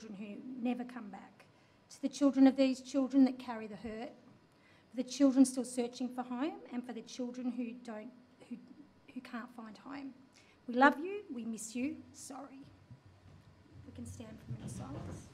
children who never come back, to the children of these children that carry the hurt, for the children still searching for home, and for the children who don't, who, who can't find home. We love you. We miss you. Sorry. We can stand for a minute silence.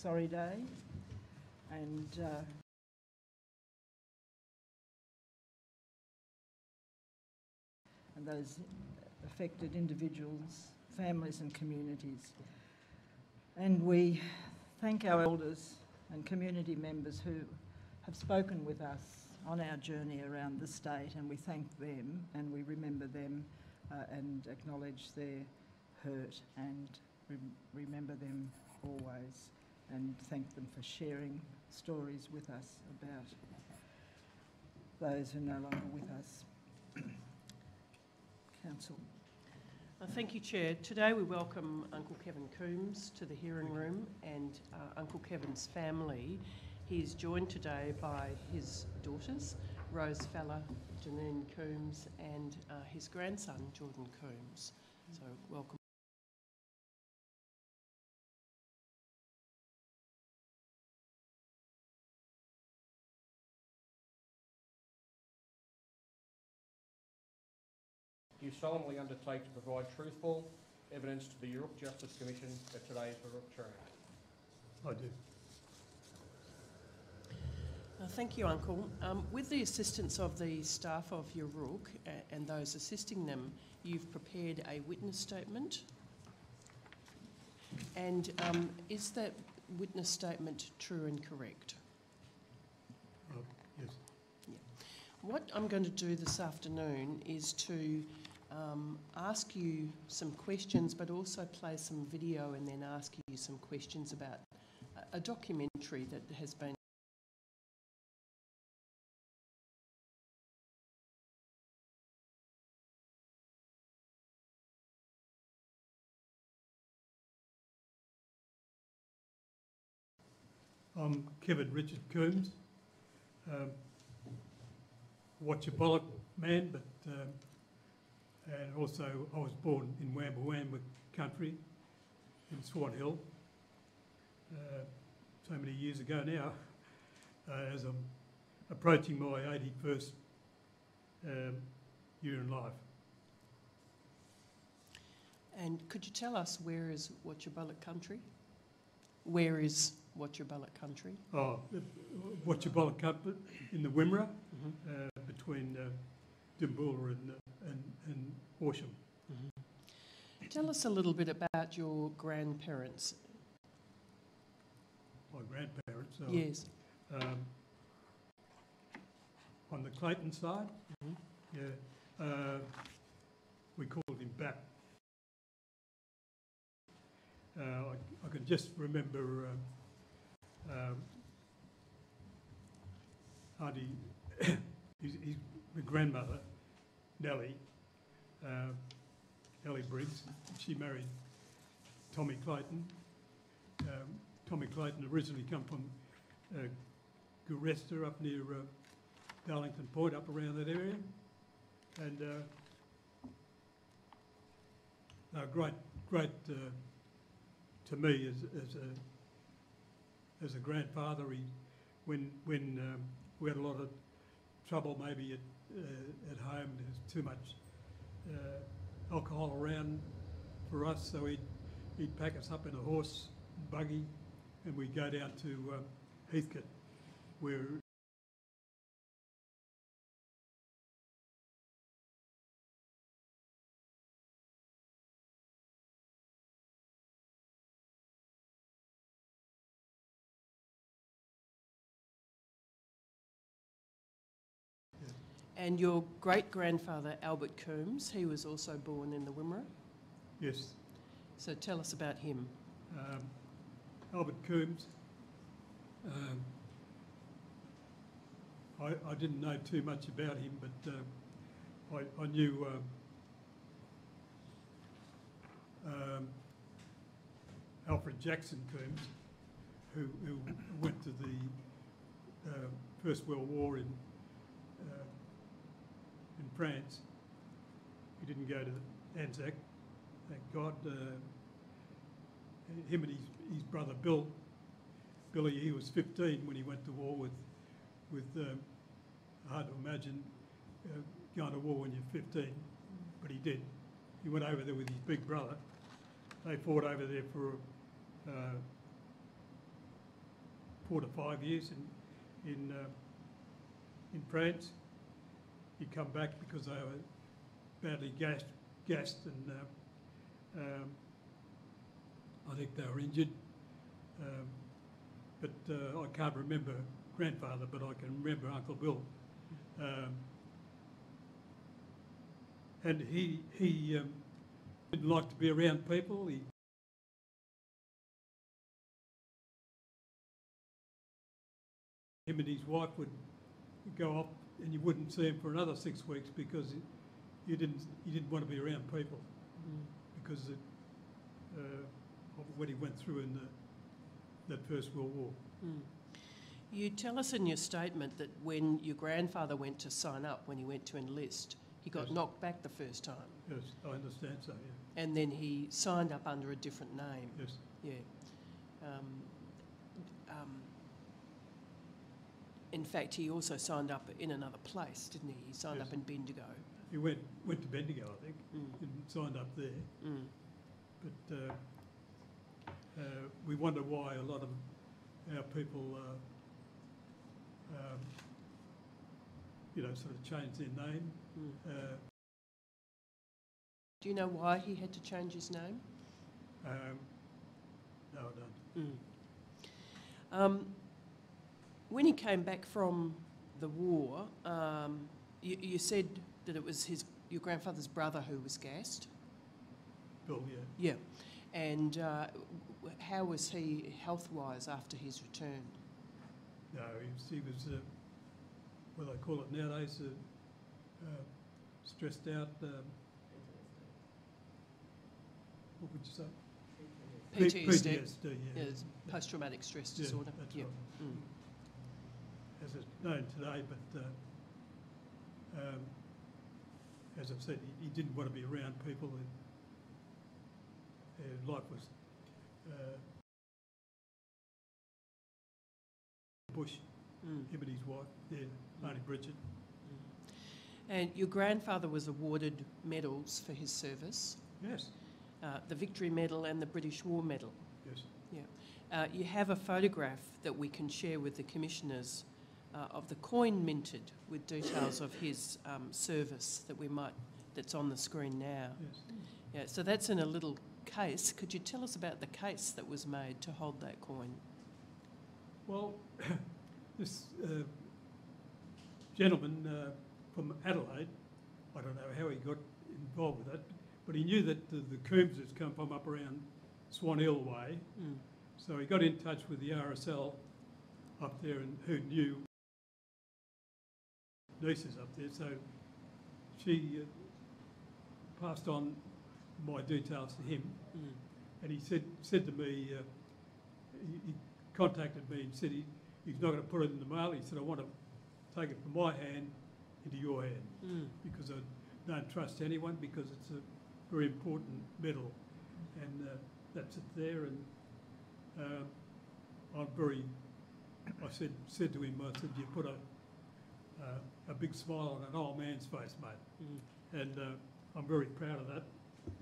Sorry day, and uh, and those affected individuals, families, and communities. And we thank our elders and community members who have spoken with us on our journey around the state, and we thank them and we remember them uh, and acknowledge their hurt and rem- remember them always and thank them for sharing stories with us about those who are no longer with us. Council. Uh, Thank you, Chair. Today we welcome Uncle Kevin Coombs to the hearing room and uh, Uncle Kevin's family. He is joined today by his daughters, Rose Feller, Janine Coombs, and uh, his grandson, Jordan Coombs. So welcome. Do you solemnly undertake to provide truthful evidence to the Yoorrook Justice Commission at today's Yoorrook hearing? I do. Uh, Thank you, Uncle. Um, With the assistance of the staff of Yoorrook uh, and those assisting them, you've prepared a witness statement. And um, is that witness statement true and correct? Uh, yes. What I'm going to do this afternoon is to um, ask you some questions, but also play some video and then ask you some questions about a, a documentary that has been. I'm Kevin Richard Coombs. Um, Wotjobaluk man, but um, and also I was born in Wamba Wamba country in Swan Hill uh, so many years ago now. Uh, as I'm approaching my 81st um, year in life. And could you tell us where is Wotjobaluk country? Where is Wotjobaluk country? Oh, Wotjobaluk country in the Wimmera. Mhm. uh, between Dimboola and, and, and Horsham. Tell us a little bit about your grandparents. My grandparents. uh, Yes. Um, on the Clayton side, Mhm. yeah, uh, we called him Bat. Uh, I, I can just remember um, um, Auntie, his, his grandmother, Nellie, uh, Nellie Briggs. She married Tommy Clayton. Um, Tommy Clayton originally come from uh, Warangesda up near uh, Darlington Point, up around that area. And uh, great, great uh, to me as, as a as a grandfather. He, when when um, we had a lot of trouble maybe at uh, at home, there's too much uh, alcohol around for us, so he'd, he'd pack us up in a horse buggy and we'd go down to um, Heathcote where And your great grandfather, Albert Coombs, he was also born in the Wimmera. Yes, So tell us about him. um, Albert Coombs. Um, I, I didn't know too much about him, but uh, I, I knew um, um, Alfred Jackson Coombs, who, who went to the uh, First World War in uh, in France. He didn't go to Anzac, thank God. Uh, him and his, his brother Bill, Billy, he was 15 when he went to war with, with um, hard to imagine uh, going to war when you're 15, but he did. He went over there with his big brother. They fought over there for uh, four to five years in, in, uh, in France. He come back because they were badly gassed, gassed and uh, um, I think they were injured. Um, but uh, I can't remember grandfather, but I can remember Uncle Bill. Um, and he he um, didn't like to be around people. He him and his wife would go off, and you wouldn't see him for another six weeks because you didn't you didn't want to be around people because it, uh, of what he went through in the, that First World War. Mm. You tell us in your statement that when your grandfather went to sign up, when he went to enlist, he got Yes. knocked back the first time, Yes, I understand so, yeah. and then he signed up under a different name. Yes, Yeah. Um, um, in fact, he also signed up in another place, didn't he? He signed Yes. up in Bendigo. he went, went to Bendigo, I think, Mm. and signed up there. Mm. But uh, uh, we wonder why a lot of our people, uh, um, you know, sort of changed their name. Mm. Uh, Do you know why he had to change his name? um, no, I don't. Mm. Um, when he came back from the war, um, you, you said that it was his your grandfather's brother who was gassed. Bill, yeah. Yeah, and uh, how was he health-wise after his return? No, he was, he was uh, what they call it nowadays, uh, uh, stressed out. Um, what would you say? PTSD, PTSD, yeah. is post-traumatic stress Yeah, disorder. that's yeah. right. Mm. As it's known today, but uh, um, as I've said, he, he didn't want to be around people. And, uh, life was uh, bush. Mm. Him and his wife, yeah, Marty Bridget. And your grandfather was awarded medals for his service, Yes, uh, the Victory Medal and the British War Medal. yes. Uh, you have a photograph that we can share with the commissioners uh, of the coin minted with details of his um, service that we might that's on the screen now. Yes. Yeah, so that's in a little case. Could you tell us about the case that was made to hold that coin? Well, this uh, gentleman uh, from Adelaide, I don't know how he got involved with it, but he knew that the, the Coombses come from up around Swan Hill way, Mm. so he got in touch with the RSL up there and who knew nieces up there, so she uh, passed on my details to him. Mm. And he said, said to me, uh, he, he contacted me and said he, he's not going to put it in the mail. He said, I want to take it from my hand into your hand Mm. because I don't trust anyone because it's a very important medal. And uh, that's it there. And uh, I'm very, I said, said to him, I said, you put a, uh, a big smile on an old man's face, mate. Mm. And uh, I'm very proud of that,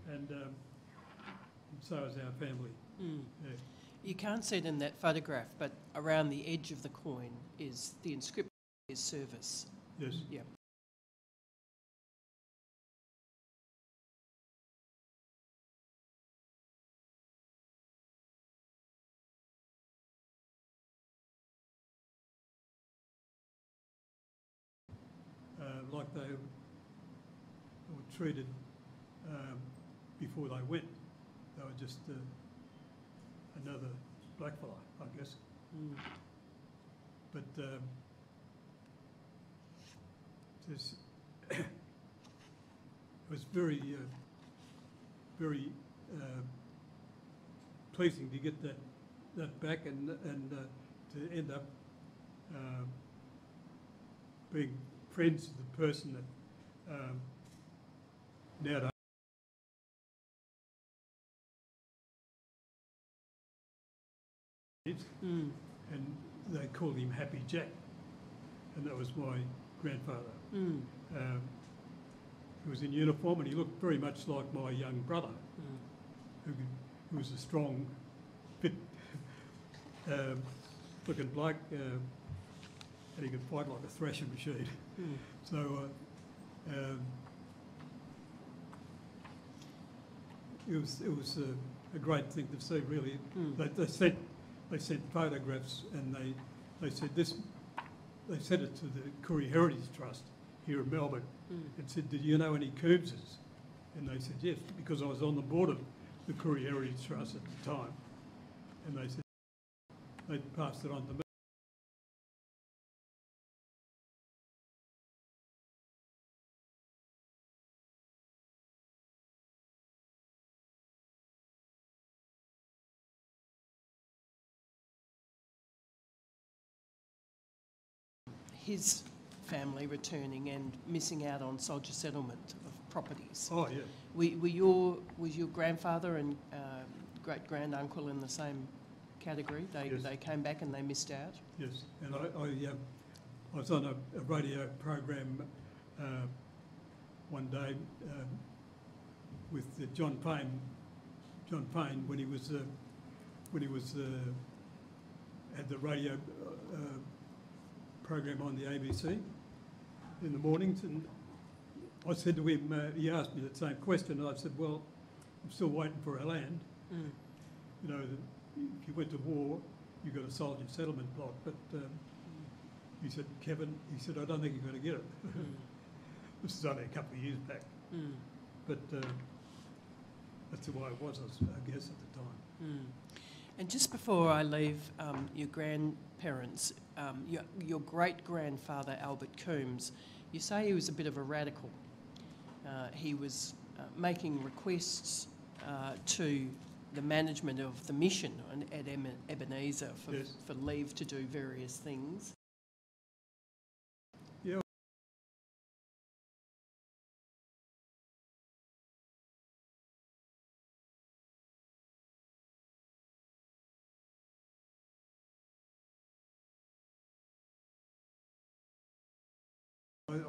and um, so is our family. Mm. Yeah. You can't see it in that photograph, but around the edge of the coin is the inscription is service. Yes. Yeah. Like they were treated um, before they went. They were just uh, another blackfella, I guess. Mm. But um, this it was very, uh, very uh, pleasing to get that that back and and uh, to end up um, being friends with the person that um, now don't. Mm. and they called him Happy Jack, and that was my grandfather. Mm. Um, he was in uniform and he looked very much like my young brother, Mm. who, who was a strong, fit um, looking bloke, um, and he could fight like a thrashing machine. Mm. So uh, um, it was it was a, a great thing to see. Really, Mm. they, they sent they sent photographs and they they said this. They sent it to the Koori Heritage Trust here in Melbourne Mm. and said, "Did you know any Coombses?" And they said, "Yes," because I was on the board of the Koori Heritage Trust at the time. And they said they passed it on to me. His family returning and missing out on soldier settlement of properties. Oh yeah, Were, were your was your grandfather and um great grand uncle in the same category? They Yes. they came back and they missed out. yes. And I I, um, I was on a, a radio program uh, one day um, with uh, Jon Faine. Jon Faine when he was uh, when he was uh, had the radio uh, uh, program on the ABC in the mornings, and I said to him, uh, he asked me the same question, and I said, well, I'm still waiting for our land. Mm. You know, if you went to war, you got a soldier settlement block, but um, he said, Kevin, he said, I don't think you're going to get it. Mm. this is only a couple of years back, Mm. but uh, that's the way it was, I guess, at the time. Mm. And just before I leave um, your grandparents, um, your, your great grandfather Albert Coombs, you say he was a bit of a radical. Uh, he was uh, making requests uh, to the management of the mission at Ebenezer for, Yes. for leave to do various things.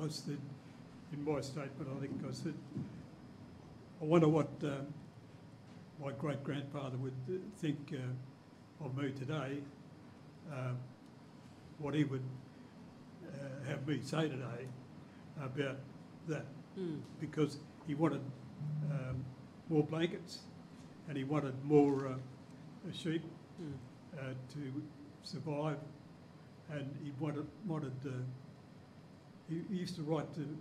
Said, in my statement, I think I said, I wonder what um, my great grandfather would uh, think uh, of me today, um, what he would uh, have me say today about that, Mm. because he wanted um, more blankets and he wanted more uh, sheep Mm. uh, to survive, and he wanted wanted. He, he used to write to.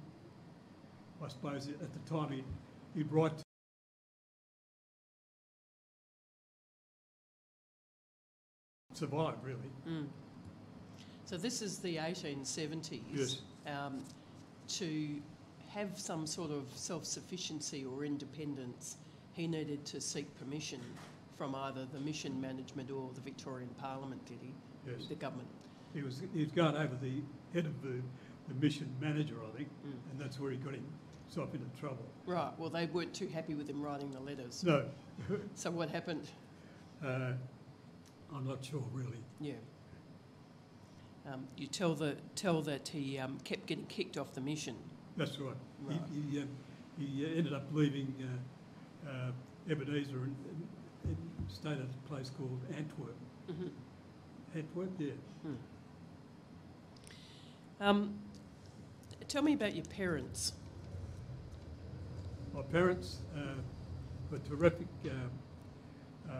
I suppose at the time he he'd write. To survive really. Mm. So this is the 1870s. Yes. Um, to have some sort of self-sufficiency or independence, he needed to seek permission from either the mission management or the Victorian Parliament, did he? Yes. The government. He was he'd gone over the head of the, the mission manager, I think, Mm. and that's where he got himself into trouble. Right, well, they weren't too happy with him writing the letters. No, So what happened? uh, I'm not sure really. Yeah. Um, you tell, the, tell that he um, kept getting kicked off the mission. That's right. Right. He, he, um, he uh, ended up leaving uh, uh, Ebenezer and, and, and stayed at a place called Antwerp. Mhm. Antwerp, yeah. Um, tell me about your parents. My parents uh, were terrific. Uh, uh,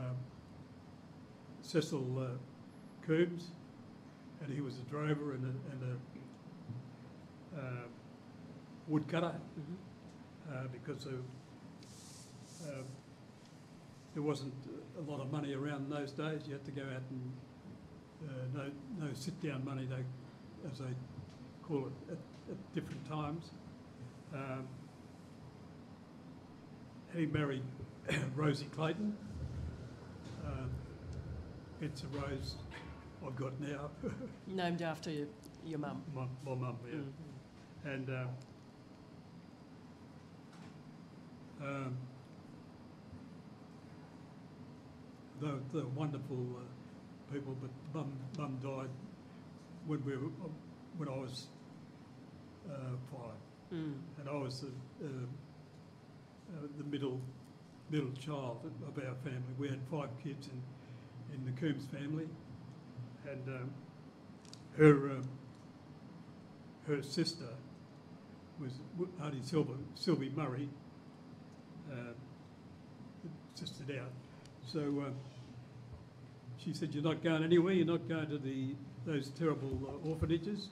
Cecil uh, Coombs, and he was a driver and a, and a uh, woodcutter Mhm. uh, because of, there wasn't a lot of money around in those days. You had to go out and no, no sit-down money, they, as they call it, at, at different times. Um, he married Rosie Clayton. Um, it's a rose I've got now, Named after your, your mum. my, my mum, yeah. Mm. And um, um, they're, they're wonderful uh, people, but mum, mum died when we were, when I was uh, five, Mm. and I was the, uh, uh, the middle middle child of our family. We had five kids in, in the Coombs family, and um, her um, her sister was Auntie Sylvia, Sylvie Murray, um, assisted out. So um, she said, "You're not going anywhere. You're not going to the those terrible uh, orphanages.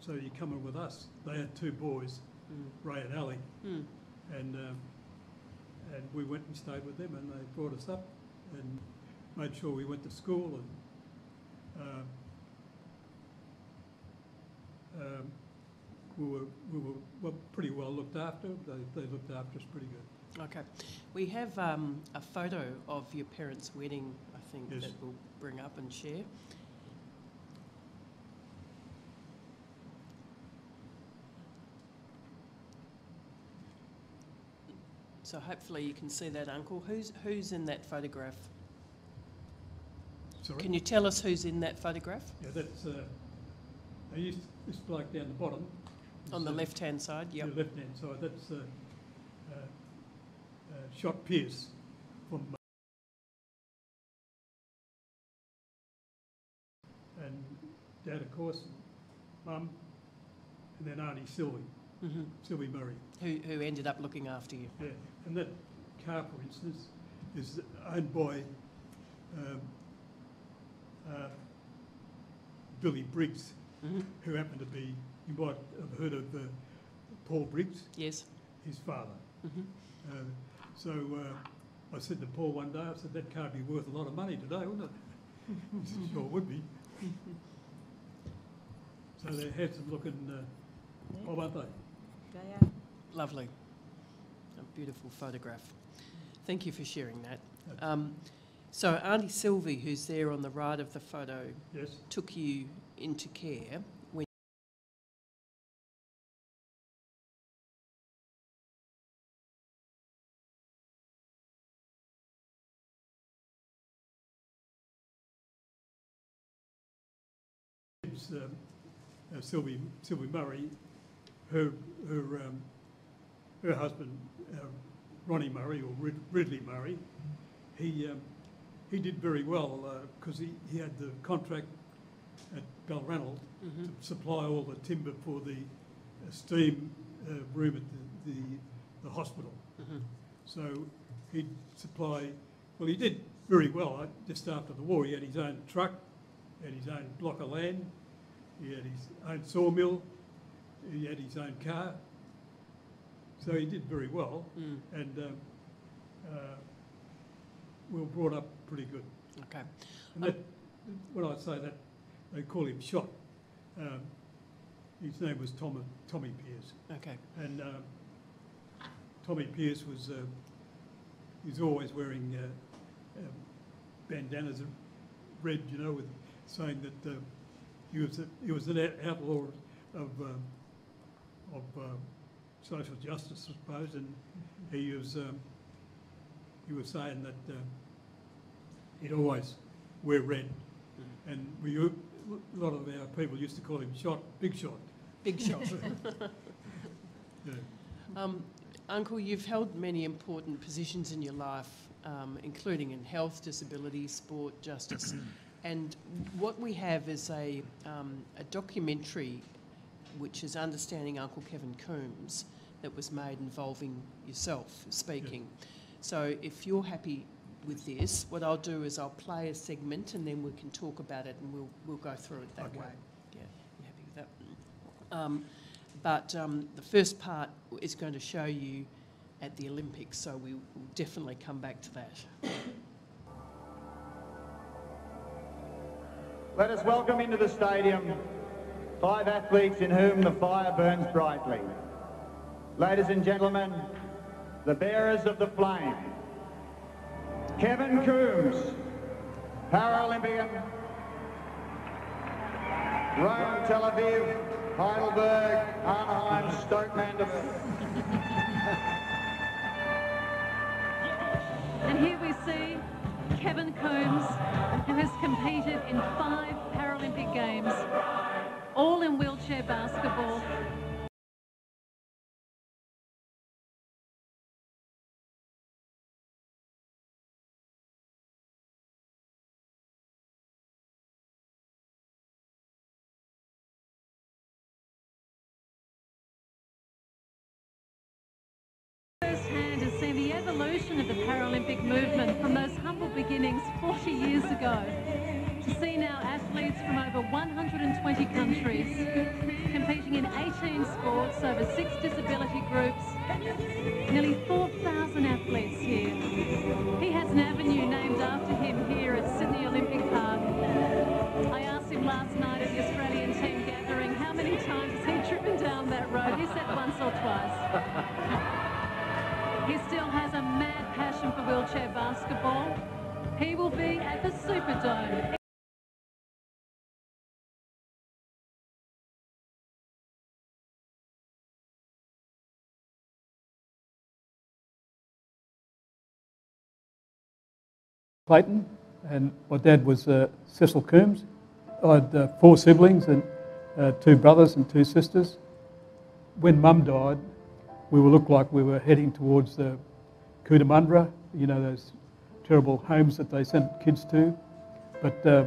So you're coming with us." They had two boys, Mm. Ray and Ali, Mm. and um, and we went and stayed with them, and they brought us up and made sure we went to school and. Um, um, we were, we were well, pretty well looked after. They, they looked after us pretty good. Okay. We have um, a photo of your parents' wedding, I think, Yes. that we'll bring up and share. So hopefully you can see that, Uncle. Who's, who's in that photograph? Sorry? Can you tell us who's in that photograph? Yeah, that's, uh, they used, this bloke down the bottom. On the uh, left-hand side, yep. The left-hand side, that's, uh, uh, uh, Shot Pierce from. And Dad, of course, Mum, and then Auntie Sylvie, hmm Sylvie Murray. Who, who ended up looking after you? Yeah, and that car, for instance, is owned by um, uh, Billy Briggs, hmm who happened to be, you might have heard of uh, Paul Briggs, Yes. his father. hmm Uh, so uh, I said to Paul one day, I said, that car would be worth a lot of money today, wouldn't it? He said, sure would be. So they're handsome looking, uh, oh, aren't they? They. Lovely. A beautiful photograph. Thank you for sharing that. Um, so Auntie Sylvie, who's there on the right of the photo, Yes, took you into care when it's um, uh, Sylvie, Sylvie Murray, her, her, um, her husband, uh, Ronnie Murray, or Rid- Ridley Murray, he, um, he did very well because he, he had the contract at Balranald Mhm. to supply all the timber for the uh, steam uh, room at the, the, the hospital. Mhm. So he'd supply, well, he did very well. uh, Just after the war, he had his own truck, he had his own block of land, he had his own sawmill, he had his own car. So he did very well, Mm, and um, uh, we were brought up pretty good. okay. And that, when I say that, they call him Shot. Um, his name was Tom, Tommy Pierce. Okay. And um, Tommy Pierce was, uh, he's always wearing uh, um, bandanas red, you know, with saying that uh, he was a, he was an out- outlaw of um, of um, social justice, I suppose, and he was um, he was saying that uh, he'd always wear red, Mm. and we u- a lot of our people used to call him Shot, Big Shot. Big shot. Yeah. um, Uncle, you've held many important positions in your life, um, including in health, disability, sport, justice. and what we have is a, um, a documentary which is Understanding Uncle Kevin Coombs that was made involving yourself speaking. So if you're happy with this, what I'll do is I'll play a segment and then we can talk about it and we'll, we'll go through it that Okay. way. Yeah, you happy with that? Um, but um, the first part is going to show you at the Olympics, so we will definitely come back to that. Let us welcome into the stadium five athletes in whom the fire burns brightly. Ladies and gentlemen, the bearers of the flame. Kevin Coombs, Paralympian. Rome, Tel Aviv, Heidelberg, Anaheim, Stoke Mandeville. And here we see Kevin Coombs, who has competed in five Paralympic Games, all in wheelchair basketball. Firsthand has seen the evolution of the Paralympic movement from those humble beginnings 40 years ago to see now athletes from over 120 countries competing in 18 sports, over six disability groups, nearly 4,000 athletes here. He has an avenue named after him here at Sydney Olympic Park. I asked him last night at the Australian team gathering how many times has he driven down that road. He said once or twice. He still has a mad passion for wheelchair basketball. He will be at the Superdome. Clayton, and my dad was uh, Cecil Coombs. I had uh, four siblings and uh, two brothers and two sisters. When Mum died, we were looked like we were heading towards the Cootamundra, you know, those terrible homes that they sent kids to. But uh,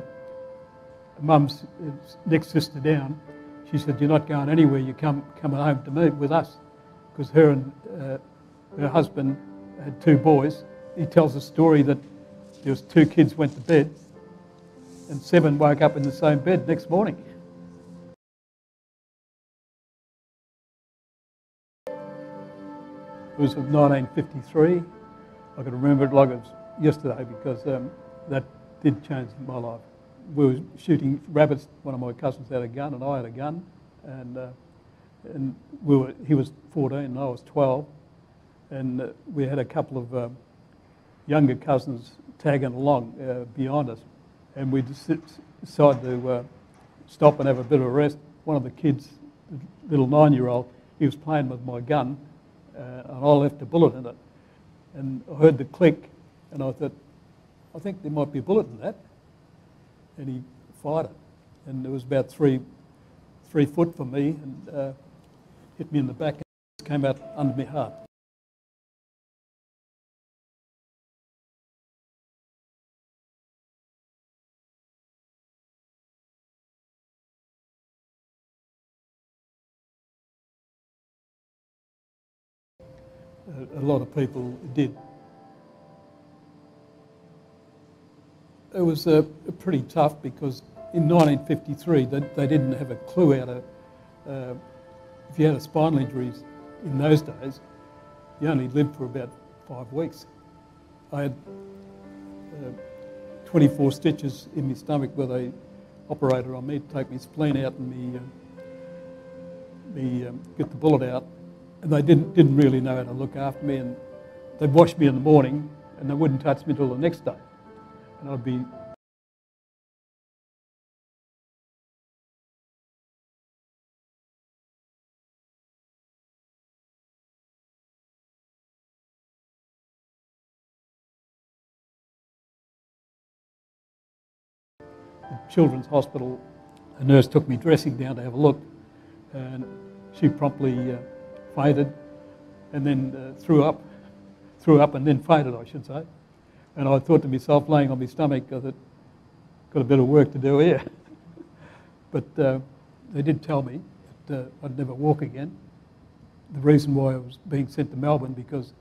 Mum's uh, next sister down, she said, "You're not going anywhere. You come coming home to me with us," because her and uh, her husband had two boys. He tells a story that there was two kids went to bed, and seven woke up in the same bed next morning. It was of 1953. I can remember it like it was yesterday because um, that did change my life. We were shooting rabbits. One of my cousins had a gun, and I had a gun, and uh, and we were. He was 14, and I was 12, and uh, we had a couple of um, younger cousins tagging along uh, behind us, and we decided to uh, stop and have a bit of a rest. One of the kids, the little nine-year-old, he was playing with my gun, uh, and I left a bullet in it. And I heard the click, and I thought, I think there might be a bullet in that. And he fired it, and it was about three, three foot from me, and uh, hit me in the back, and came out under my heart. A, a lot of people did. It was uh, pretty tough because in 1953 they, they didn't have a clue how to, uh, if you had a spinal injury in those days, you only lived for about five weeks. I had uh, 24 stitches in my stomach where they operated on me to take my spleen out and me, uh, me um, get the bullet out and they didn't, didn't really know how to look after me. And they'd wash me in the morning, and they wouldn't touch me until the next day. And I'd be Children's Hospital. A nurse took me dressing down to have a look, and she promptly uh, fainted. and then uh, threw up, threw up and then fainted, I should say. And I thought to myself, laying on my stomach, thought, got a bit of work to do here. but uh, they did tell me that uh, I'd never walk again. The reason why I was being sent to Melbourne because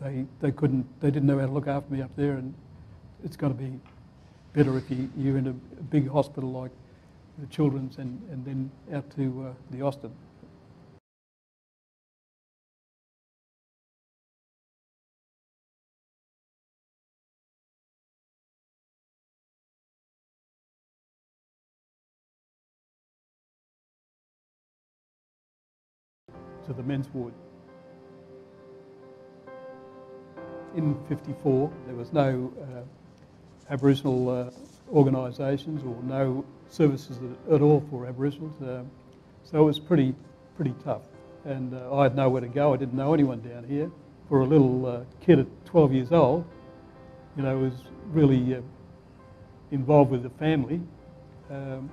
they, they couldn't, they didn't know how to look after me up there, and it's got to be better if you, you're in a, a big hospital like the Children's and, and then out to uh, the Austin. To the men's ward. In 54, there was no uh, Aboriginal uh, organisations or no services at, all for Aboriginals, uh, so it was pretty, pretty tough. And uh, I had nowhere to go. I didn't know anyone down here. For a little uh, kid at 12 years old, you know, was really uh, involved with the family, um,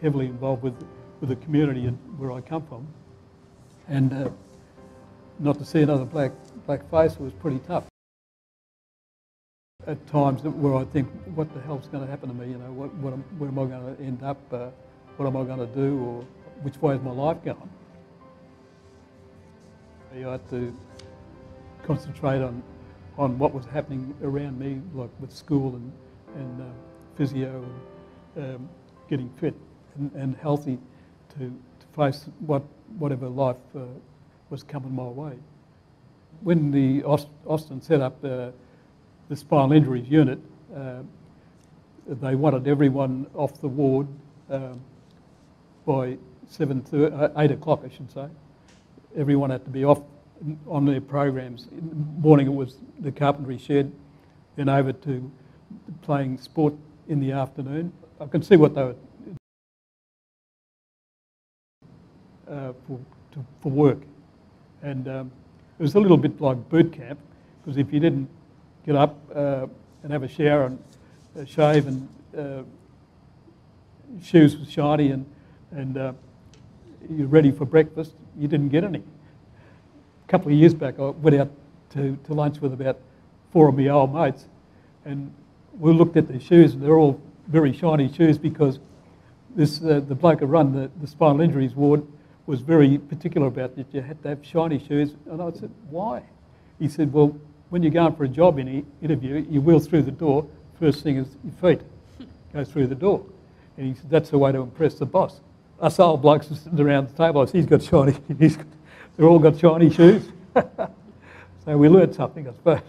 heavily involved with, with the community where I come from and uh, not to see another black black face was pretty tough. At times where I think, what the hell's going to happen to me? You know, what, what am, where am I going to end up? Uh, what am I going to do? Or which way is my life going? I had to concentrate on on what was happening around me, like with school and and uh, physio and um, getting fit and, and healthy to, to face what whatever life uh, was coming my way. When the Aust Austin set up the, the spinal injuries unit, uh, they wanted everyone off the ward um, by 7 uh, 8 o'clock, I should say. Everyone had to be off on their programs. In the morning it was the carpentry shed, then over to playing sport in the afternoon. I can see what they were uh, for, to, for work. And um, it was a little bit like boot camp, because if you didn't get up uh, and have a shower and uh, shave and uh, shoes were shiny and, and uh, you're ready for breakfast, you didn't get any. A couple of years back, I went out to, to lunch with about four of my old mates, and we looked at their shoes, and they're all very shiny shoes because this uh, the bloke who run the, the spinal injuries ward was very particular about that you had to have shiny shoes. And I said, why? He said, well, when you're going for a job in interview, you wheel through the door, first thing is your feet go through the door. And he said, that's the way to impress the boss. Us old blokes are sitting around the table, I said, he's got shiny, he's got, they're all got shiny shoes. so we learned something, I suppose.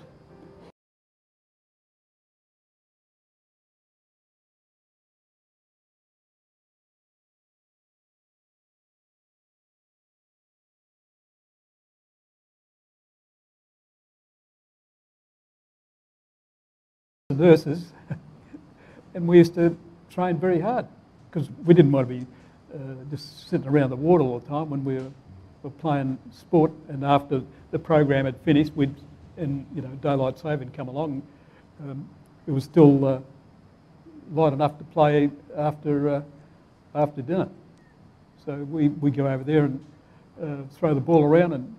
Nurses, and we used to train very hard because we didn't want to be uh, just sitting around the ward all the time when we were, were playing sport. And after the program had finished, we'd and you know daylight saving come along. Um, it was still uh, light enough to play after uh, after dinner. So we we go over there and uh, throw the ball around, and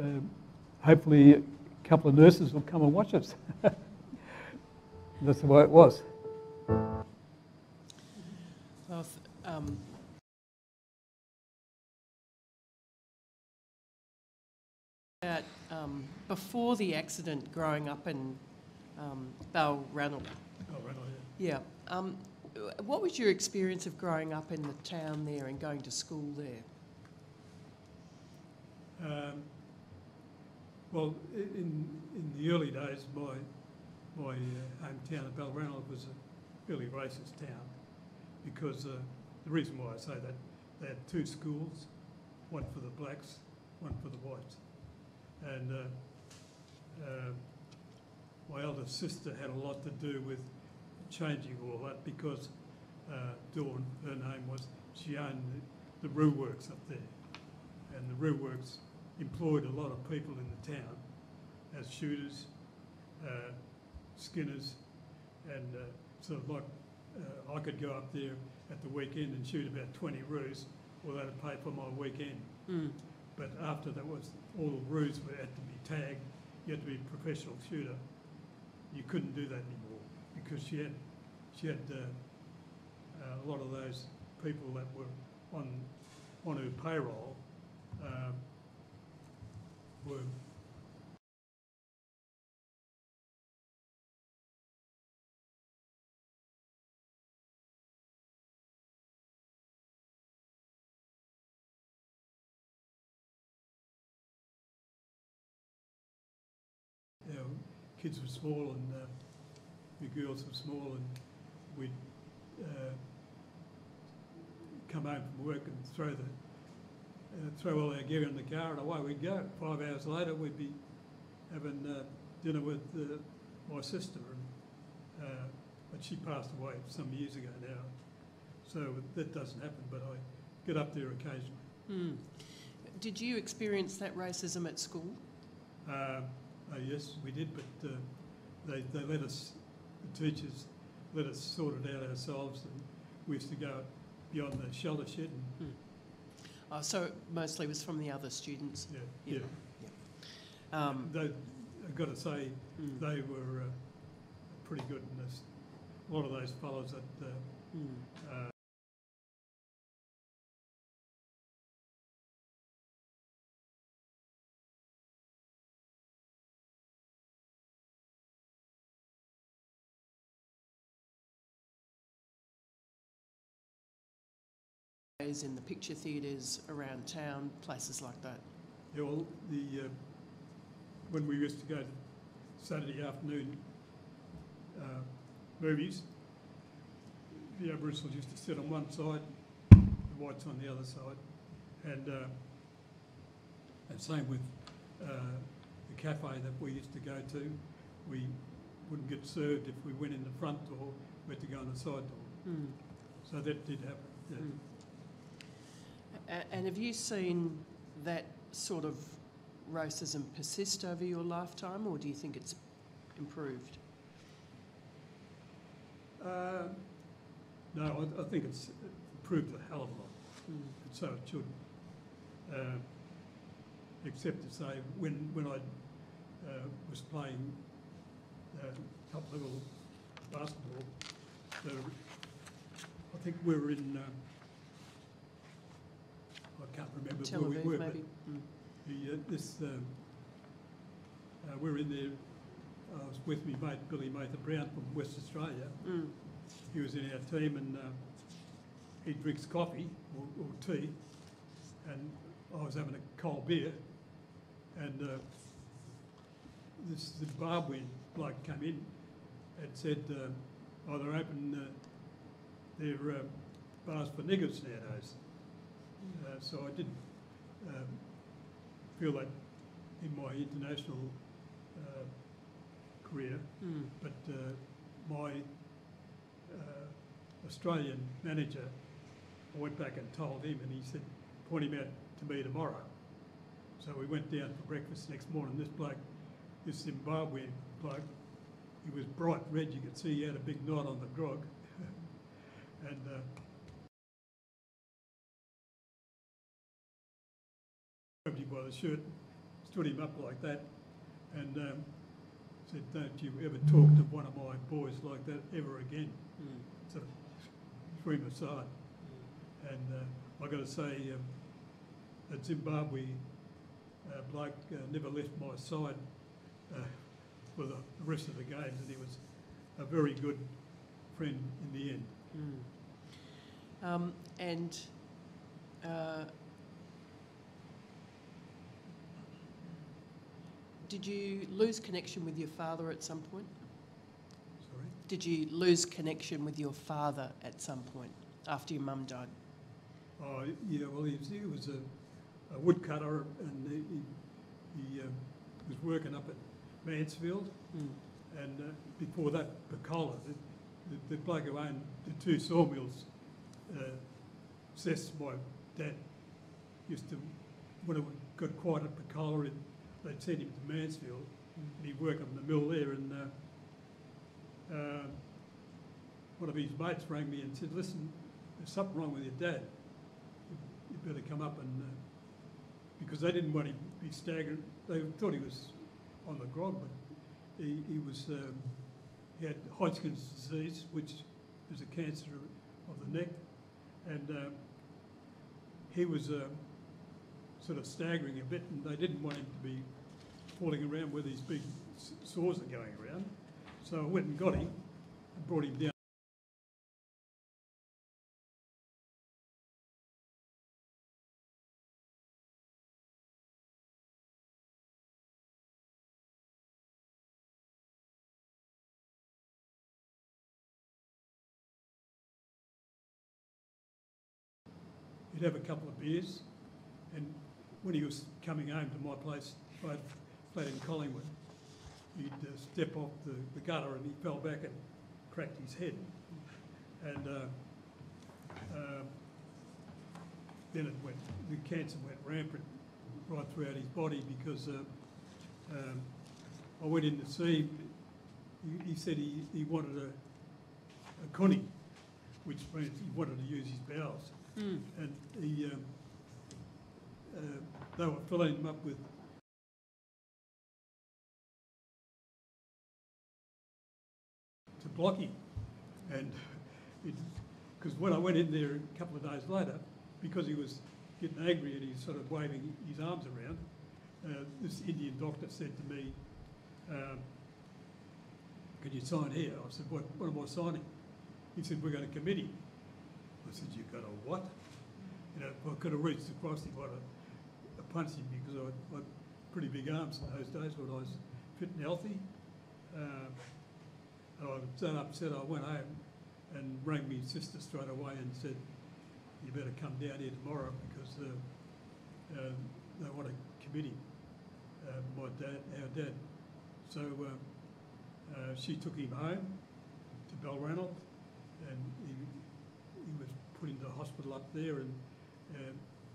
uh, hopefully a couple of nurses will come and watch us. That's the way it was. Well, um, about um, before the accident, growing up in um, Balranald. Oh, right yeah. Yeah. Um, what was your experience of growing up in the town there and going to school there? Um, well, in, in the early days, my, my uh, hometown of Balranald was a fairly racist town because uh, the reason why I say that, they had two schools, one for the blacks, one for the whites. And uh, uh, my elder sister had a lot to do with changing all that because uh, Dawn, her name was, she owned the, the Roo Works up there. And the Roo Works employed a lot of people in the town as shooters, uh, skinners, and uh, sort of like uh, I could go up there at the weekend and shoot about 20 roos, well, that'd pay for my weekend. Mm. But after that was, all the routes were, had to be tagged, you had to be a professional shooter. You couldn't do that anymore because she had, she had uh, uh, a lot of those people that were on, on her payroll um, were kids were small and uh, the girls were small and we'd uh, come home from work and throw the uh, throw all our gear in the car and away we'd go. Five hours later, we'd be having uh, dinner with uh, my sister, and uh, but she passed away some years ago now, so that doesn't happen. But I get up there occasionally. Hmm. Did you experience that racism at school? Uh, uh, yes, we did, but uh, they, they let us, the teachers let us sort it out ourselves, and we used to go beyond the shelter shed and, Oh, so it mostly was from the other students. yeah, Yeah. yeah. Um, They, I've got to say, mm, they were uh, pretty good in this. A lot of those fellows that uh, mm. Plays in the picture theatres around town, places like that. Yeah, well, the, uh, when we used to go to Saturday afternoon uh, movies, the Aboriginals used to sit on one side, the whites on the other side. And, uh, and same with uh, the cafe that we used to go to. We wouldn't get served if we went in the front door, we had to go in the side door. Mm. So that did happen, yeah. Mm. And have you seen that sort of racism persist over your lifetime, or do you think it's improved? Uh, No, I, I think it's improved a hell of a lot. Mm. and so it should. Uh, Except to say, when, when I uh, was playing uh, top level basketball, the, I think we were in, uh, I can't remember Tel where we were, Aviv, but? Mm. the, uh, this, um, uh, we were in there, I was with me mate Billy Mather Brown from West Australia, Mm. he was in our team and uh, he drinks coffee or, or tea and I was having a cold beer and uh, this Zimbabwean bloke came in and said, uh, oh, they're open uh, their uh, bars for niggers nowadays. Uh, so I did um, feel that in my international uh, career, Mm. but uh, my uh, Australian manager, I went back and told him, and he said, point him out to me tomorrow. So we went down for breakfast next morning. This bloke, this Zimbabwean bloke, he was bright red. You could see he had a big knot on the grog. and uh, grabbed him by the shirt, stood him up like that, and um, said, "Don't you ever talk to one of my boys like that ever again." Mm. Sort of threw him aside. And uh, I got to say, um, that Zimbabwe uh, bloke uh, never left my side uh, for the rest of the games, and he was a very good friend in the end. Mm. Um, and did you lose connection with your father at some point? Sorry. Did you lose connection with your father at some point after your mum died? Oh, yeah, well, he was, he was a, a woodcutter, and he, he, he um, was working up at Mansfield. Mm. And uh, before that, Picola, the, the, the bloke who owned the two sawmills, uh, Seth, my dad, used to, when it got quiet at Picola, it, they'd send him to Mansfield, and he'd work on the mill there. And uh, uh, one of his mates rang me and said, "Listen, there's something wrong with your dad. You, you better come up and uh, because they didn't want him to be staggered. They thought he was on the grog, but he, he was, um, he had Hodgkin's disease, which is a cancer of the neck, and um, he was um, sort of staggering a bit, and they didn't want him to be falling around where these big saws are going around. So I went and got him and brought him down. He'd have a couple of beers, when he was coming home to my place, I flat in Collingwood, he'd uh, step off the, the gutter and he fell back and cracked his head. And uh, um, then it went, the cancer went rampant right throughout his body because uh, um, I went in to see him. He, he said he, he wanted a, a conning, which means he wanted to use his bowels Mm. and he, um, uh, they were filling him up with to block him. And because when I went in there a couple of days later, because he was getting angry and he's sort of waving his arms around, uh, this Indian doctor said to me, um, "Can you sign here?" I said, "What? What am I signing?" He said, "We're going to committee. I said, You've got a what?" You know, I could have reached across I'd have I punched him because I had pretty big arms in those days when I was fit and healthy. Um, and I was so upset, I went home and rang my sister straight away and said, you better come down here tomorrow because uh, um, they want to commit him, uh, my dad, our dad. So um, uh, she took him home to Balranald and he, he was put into hospital up there and uh,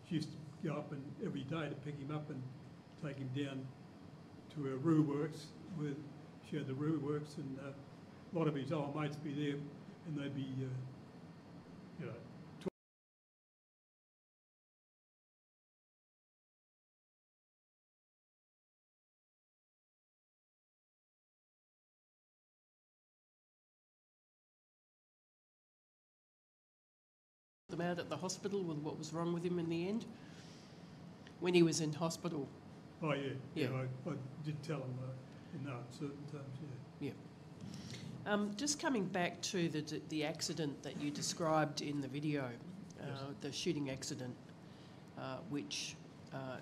she used to go up and every day to pick him up and take him down to her Roo Works where she had the Roo Works and uh, a lot of his old mates be there and they'd be, uh, you know, Them out at the hospital with what was wrong with him in the end? When he was in hospital? oh yeah, yeah, Yeah. I, I did tell him uh, in that certain times, yeah. Um, just coming back to the, the accident that you described in the video, uh, Yes. the shooting accident, uh, which uh,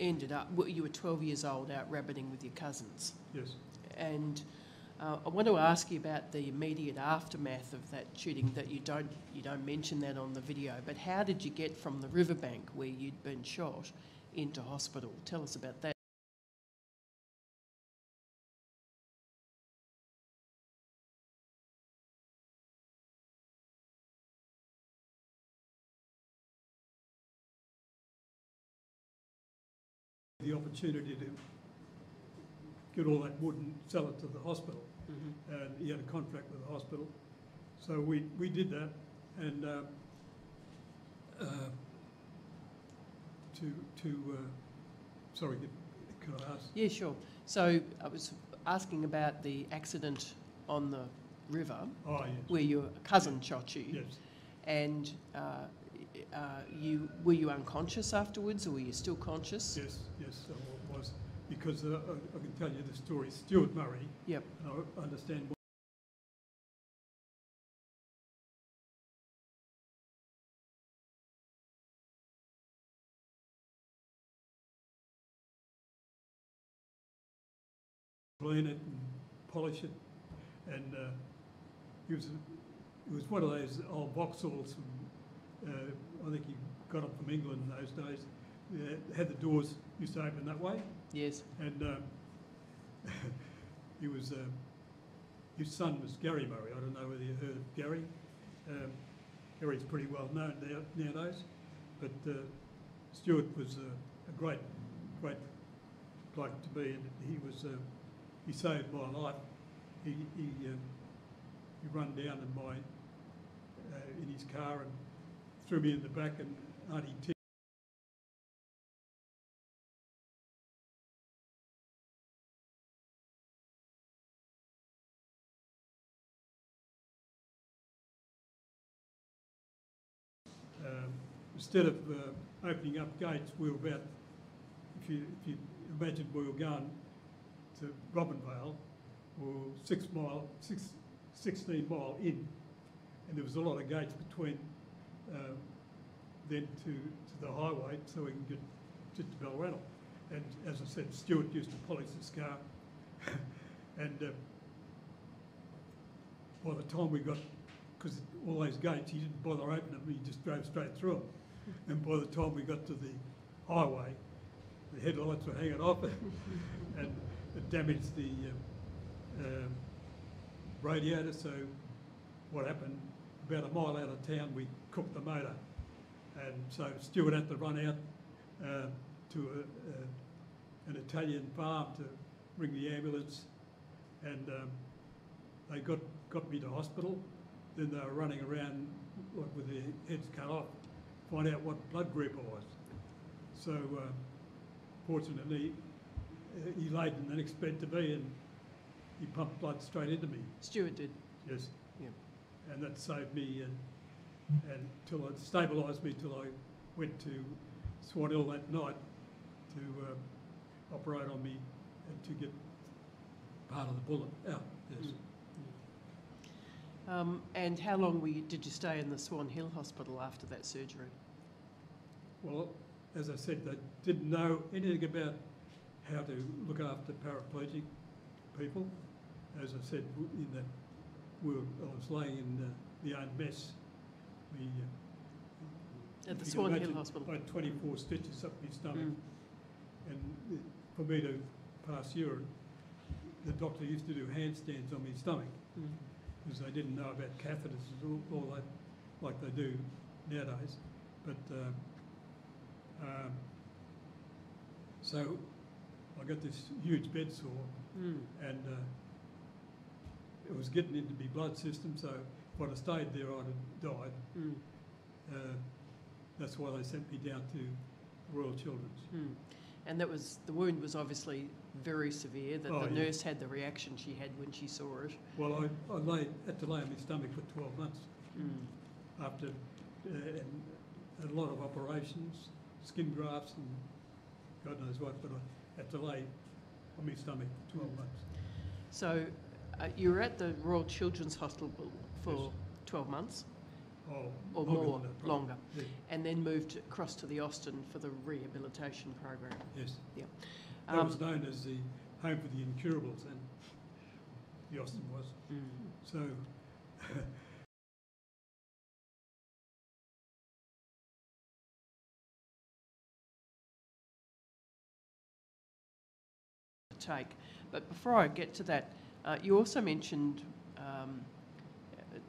ended up, you were 12 years old out rabbiting with your cousins. Yes. And uh, I want to ask you about the immediate aftermath of that shooting. That you don't you don't mention that on the video, but how did you get from the riverbank where you'd been shot into hospital? Tell us about that. The opportunity to get all that wood and sell it to the hospital. Mhm. and he had a contract with the hospital. So we, we did that, and uh, uh, to, to, uh, sorry, could- I ask? Yeah, sure. So I was asking about the accident on the river Oh, yes, where your cousin shot you, yes. and uh, uh, you were you unconscious afterwards, or were you still conscious? Yes, yes, I was, because uh, I I can tell you the story. Stuart Murray, Yep. and I understand clean it and polish it, and uh, he was, it was one of those old Vauxhalls from, uh, I think he got it from England in those days. They had the doors used to open that way, Yes. and um, he was, um, his son was Gary Murray. I don't know whether you heard of Gary. Um, Gary's pretty well known now, nowadays, but uh, Stuart was uh, a great, great bloke to be, and he was, uh, he saved my life. He, he, um, he run down in my uh, in his car and threw me in the back and Auntie T um, instead of uh, opening up gates, we were about, if you, if you imagine we were going to Robinvale, were six mile, six, 16 mile in, and there was a lot of gates between um, then to, to the highway so we can get just to Balranald. And as I said, Stuart used to polish his car, and uh, by the time we got, because all those gates, he didn't bother opening them, he just drove straight through them. And by the time we got to the highway, the headlights were hanging off and damaged the um, um, radiator. So what happened, about a mile out of town, we cooked the motor. And so Stuart had to run out uh, to a, a, an Italian farm to bring the ambulance. And um, they got, got me to hospital. Then they were running around like with their heads cut off, find out what blood group I was. So uh, fortunately, uh, he laid in the next bed to me and he pumped blood straight into me. Stuart did. Yes. Yeah. And that saved me and, and till it stabilised me till I went to Swan Hill that night to um, operate on me and to get part of the bullet out. Yes. Um, and how long were you, did you stay in the Swan Hill Hospital after that surgery? Well, as I said, they didn't know anything about how to look after paraplegic people. As I said, in that we were, I was laying in uh, the own mess. We, uh, At the if you can Swan Hill Hospital? I had 24 stitches up my stomach. Mm. And uh, for me to pass urine, the doctor used to do handstands on my stomach Mm. because they didn't know about catheters and all, all that like they do nowadays. But um, um, so I got this huge bed sore Mm. and uh, it was getting into my blood system. So if I'd stayed there, I'd have died. Mm. Uh, that's why they sent me down to Royal Children's. Mm. And that was, the wound was obviously very severe, that Oh, the yeah. nurse had the reaction she had when she saw it. Well, I, I lay, had to lay on my stomach for 12 months Mm. after uh, and a lot of operations, skin grafts and God knows what, but I had to lay on my stomach for 12 months. So uh, you were at the Royal Children's Hospital for Yes. 12 months Oh, or longer more, than that, probably. longer, Yeah, and then moved across to the Austin for the rehabilitation program. yes. Yeah. That Um, was known as the home for the incurables and the Austin was. Mm. So take. But before I get to that, uh, you also mentioned um,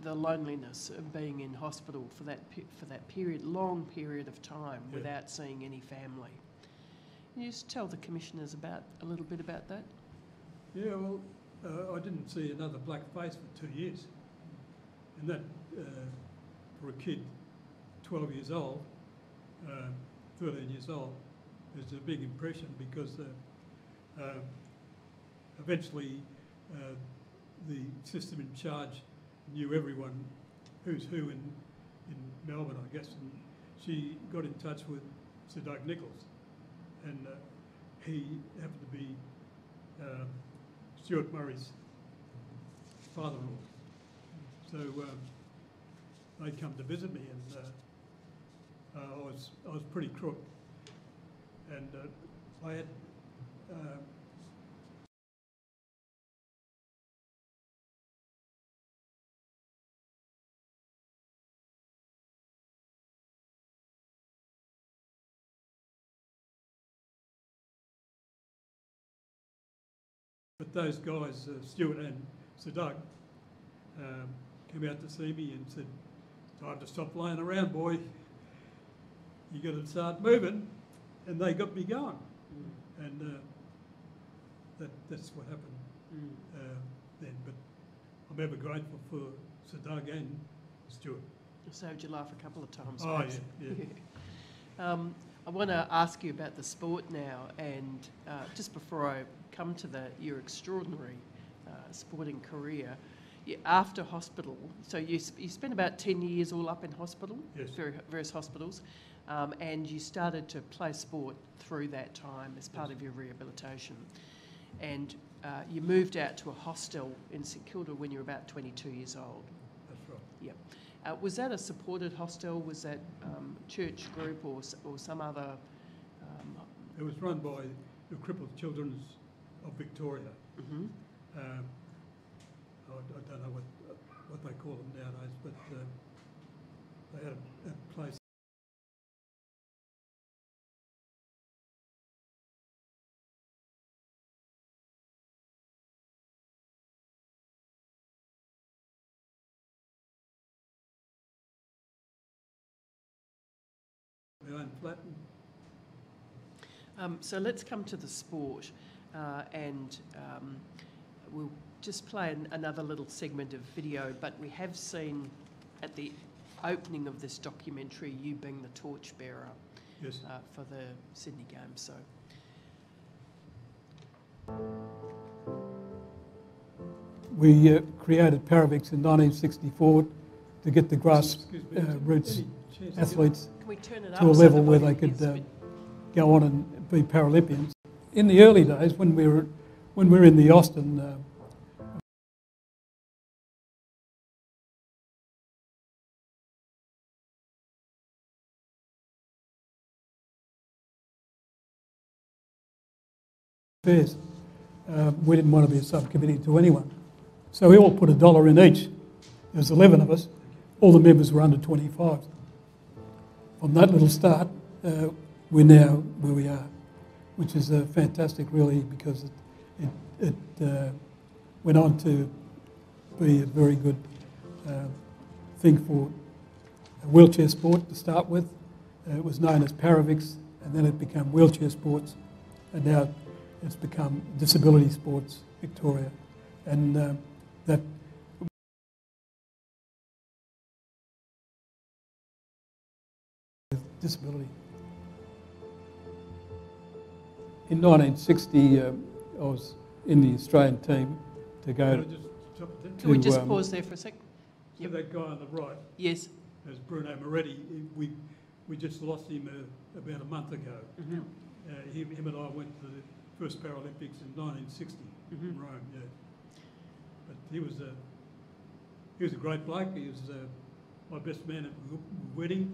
the loneliness of being in hospital for that for that period, long period of time, Yeah. without seeing any family. Can you just tell the commissioners about a little bit about that? Yeah, well, uh, I didn't see another black face for two years. And that, uh, for a kid 12 years old, uh, 13 years old, is a big impression because uh, uh, eventually uh, the system in charge knew everyone who's who in, in Melbourne, I guess, and she got in touch with Sir Doug Nicholls, and uh, he happened to be um, Stuart Murray's father-in-law. So um, they come to visit me, and uh, uh, I was I was pretty crook, and uh, I had. But those guys, uh, Stuart and Sir Doug, um, came out to see me and said, time to stop laying around, boy. You got to start moving. And they got me going. And uh, that, that's what happened Mm. uh, then. But I'm ever grateful for Sir Doug and Stuart. I saved your life a couple of times. Oh, perhaps. yeah, yeah. Um, I want to ask you about the sport now, and uh, just before I come to that, your extraordinary uh, sporting career, you, after hospital, so you, sp- you spent about 10 years all up in hospital, Yes. various hospitals, um, and you started to play sport through that time as part of your rehabilitation. And uh, you moved out to a hostel in St Kilda when you were about 22 years old. That's right. Uh, was that a supported hostel? Was that um, church group or, or some other? Um, It was run by the Crippled Children's of Victoria. mhm. Um, I, I don't know what, what they call them nowadays, but um, they had a, a place. My own flat, and Um, so let's come to the sport, uh, and um, we'll just play an, another little segment of video. But we have seen at the opening of this documentary you being the torchbearer yes. uh, for the Sydney Games. So We uh, created Paravix in 1964 to get the grassroots uh, is there roots any chance to get- athletes can we turn it up to a level where they could uh, go on and be Paralympians. In the early days, when we were when we were in the Austin, uh, affairs, uh, we didn't want to be a subcommittee to anyone, so we all put a dollar in each. There's 11 of us. All the members were under 25. From that little start, uh, we're now where we are, which is uh, fantastic, really, because it, it, it uh, went on to be a very good uh, thing for wheelchair sport to start with. Uh, it was known as Paravix, and then it became wheelchair sports, and now it's become disability sports Victoria, and uh, that disability. In 1960, uh, I was in the Australian team to go Can I just jump in? Can we just um, pause there for a sec? So Yep. that guy on the right, Yes. is Bruno Moretti. We, we just lost him uh, about a month ago. Mhm. Uh, him, him and I went to the first Paralympics in 1960 in Mhm. Rome, yeah. But he was a, he was a great bloke. He was uh, my best man at the wedding.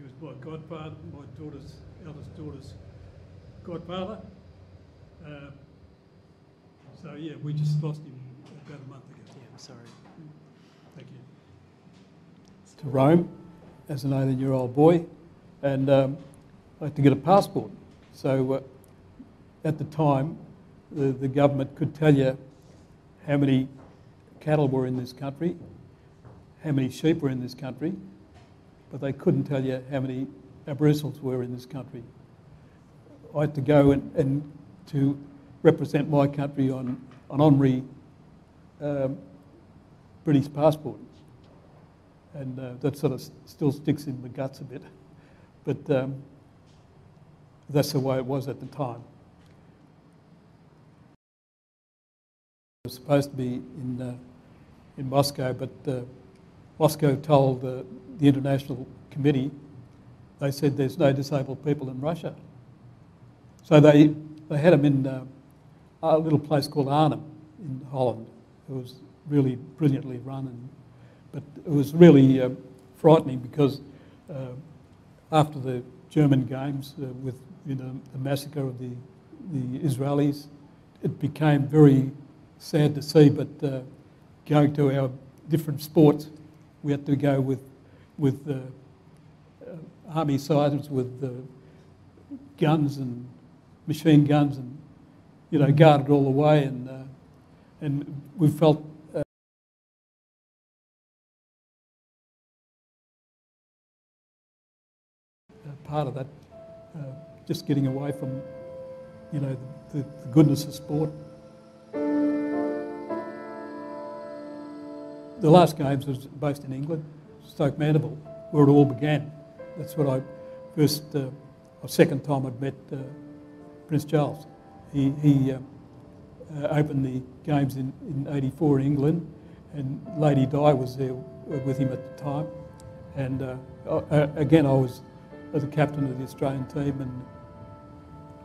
He was my godfather, my daughter's, eldest daughter's godfather. Uh, so, yeah, we just lost him about a month ago. Yeah, I'm sorry. Thank you. to Rome as an 18 year old boy, and um, I had to get a passport. So uh, at the time, the, the government could tell you how many cattle were in this country, how many sheep were in this country, but they couldn't tell you how many Aboriginals were in this country. I had to go and, and to represent my country on an honorary um, British passport and uh, that sort of still sticks in the guts a bit. But um, that's the way it was at the time. It was supposed to be in, uh, in Moscow, but uh, Moscow told the International Committee, they said there's no disabled people in Russia. So they, they had them in uh, a little place called Arnhem in Holland. It was really brilliantly run and but it was really uh, frightening because uh, after the German games, uh, with you know, the massacre of the, the Israelis, it became very sad to see. But uh, going to our different sports, we had to go with with uh, uh, army sergeants with uh, guns and machine guns, and you know, guarded all the way, and uh, and we felt uh, part of that, uh, just getting away from, you know, the, the, the goodness of sport. The last games was based in England, Stoke Mandeville, where it all began. That's what I first, uh, or second time I'd met uh, Prince Charles. He, he uh, uh, opened the games in, in 84 in England, and Lady Di was there with him at the time. And uh, again, I was the captain of the Australian team, and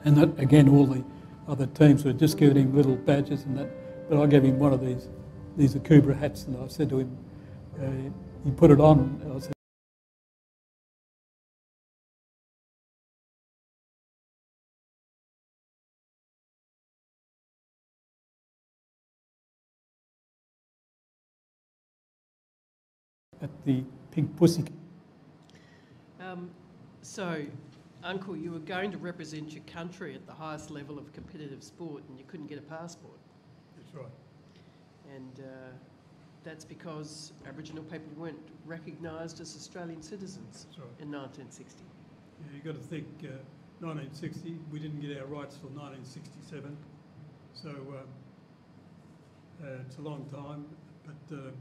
and that, again, all the other teams were just giving him little badges and that. But I gave him one of these these Akubra hats, and I said to him, uh, he put it on. And I said, at the Pink Pussy. Um, so, Uncle, you were going to represent your country at the highest level of competitive sport and you couldn't get a passport. That's right. And uh, that's because Aboriginal people weren't recognised as Australian citizens right. in 1960. Yeah, you've got to think, uh, 1960, we didn't get our rights till 1967. So um, uh, it's a long time, but uh,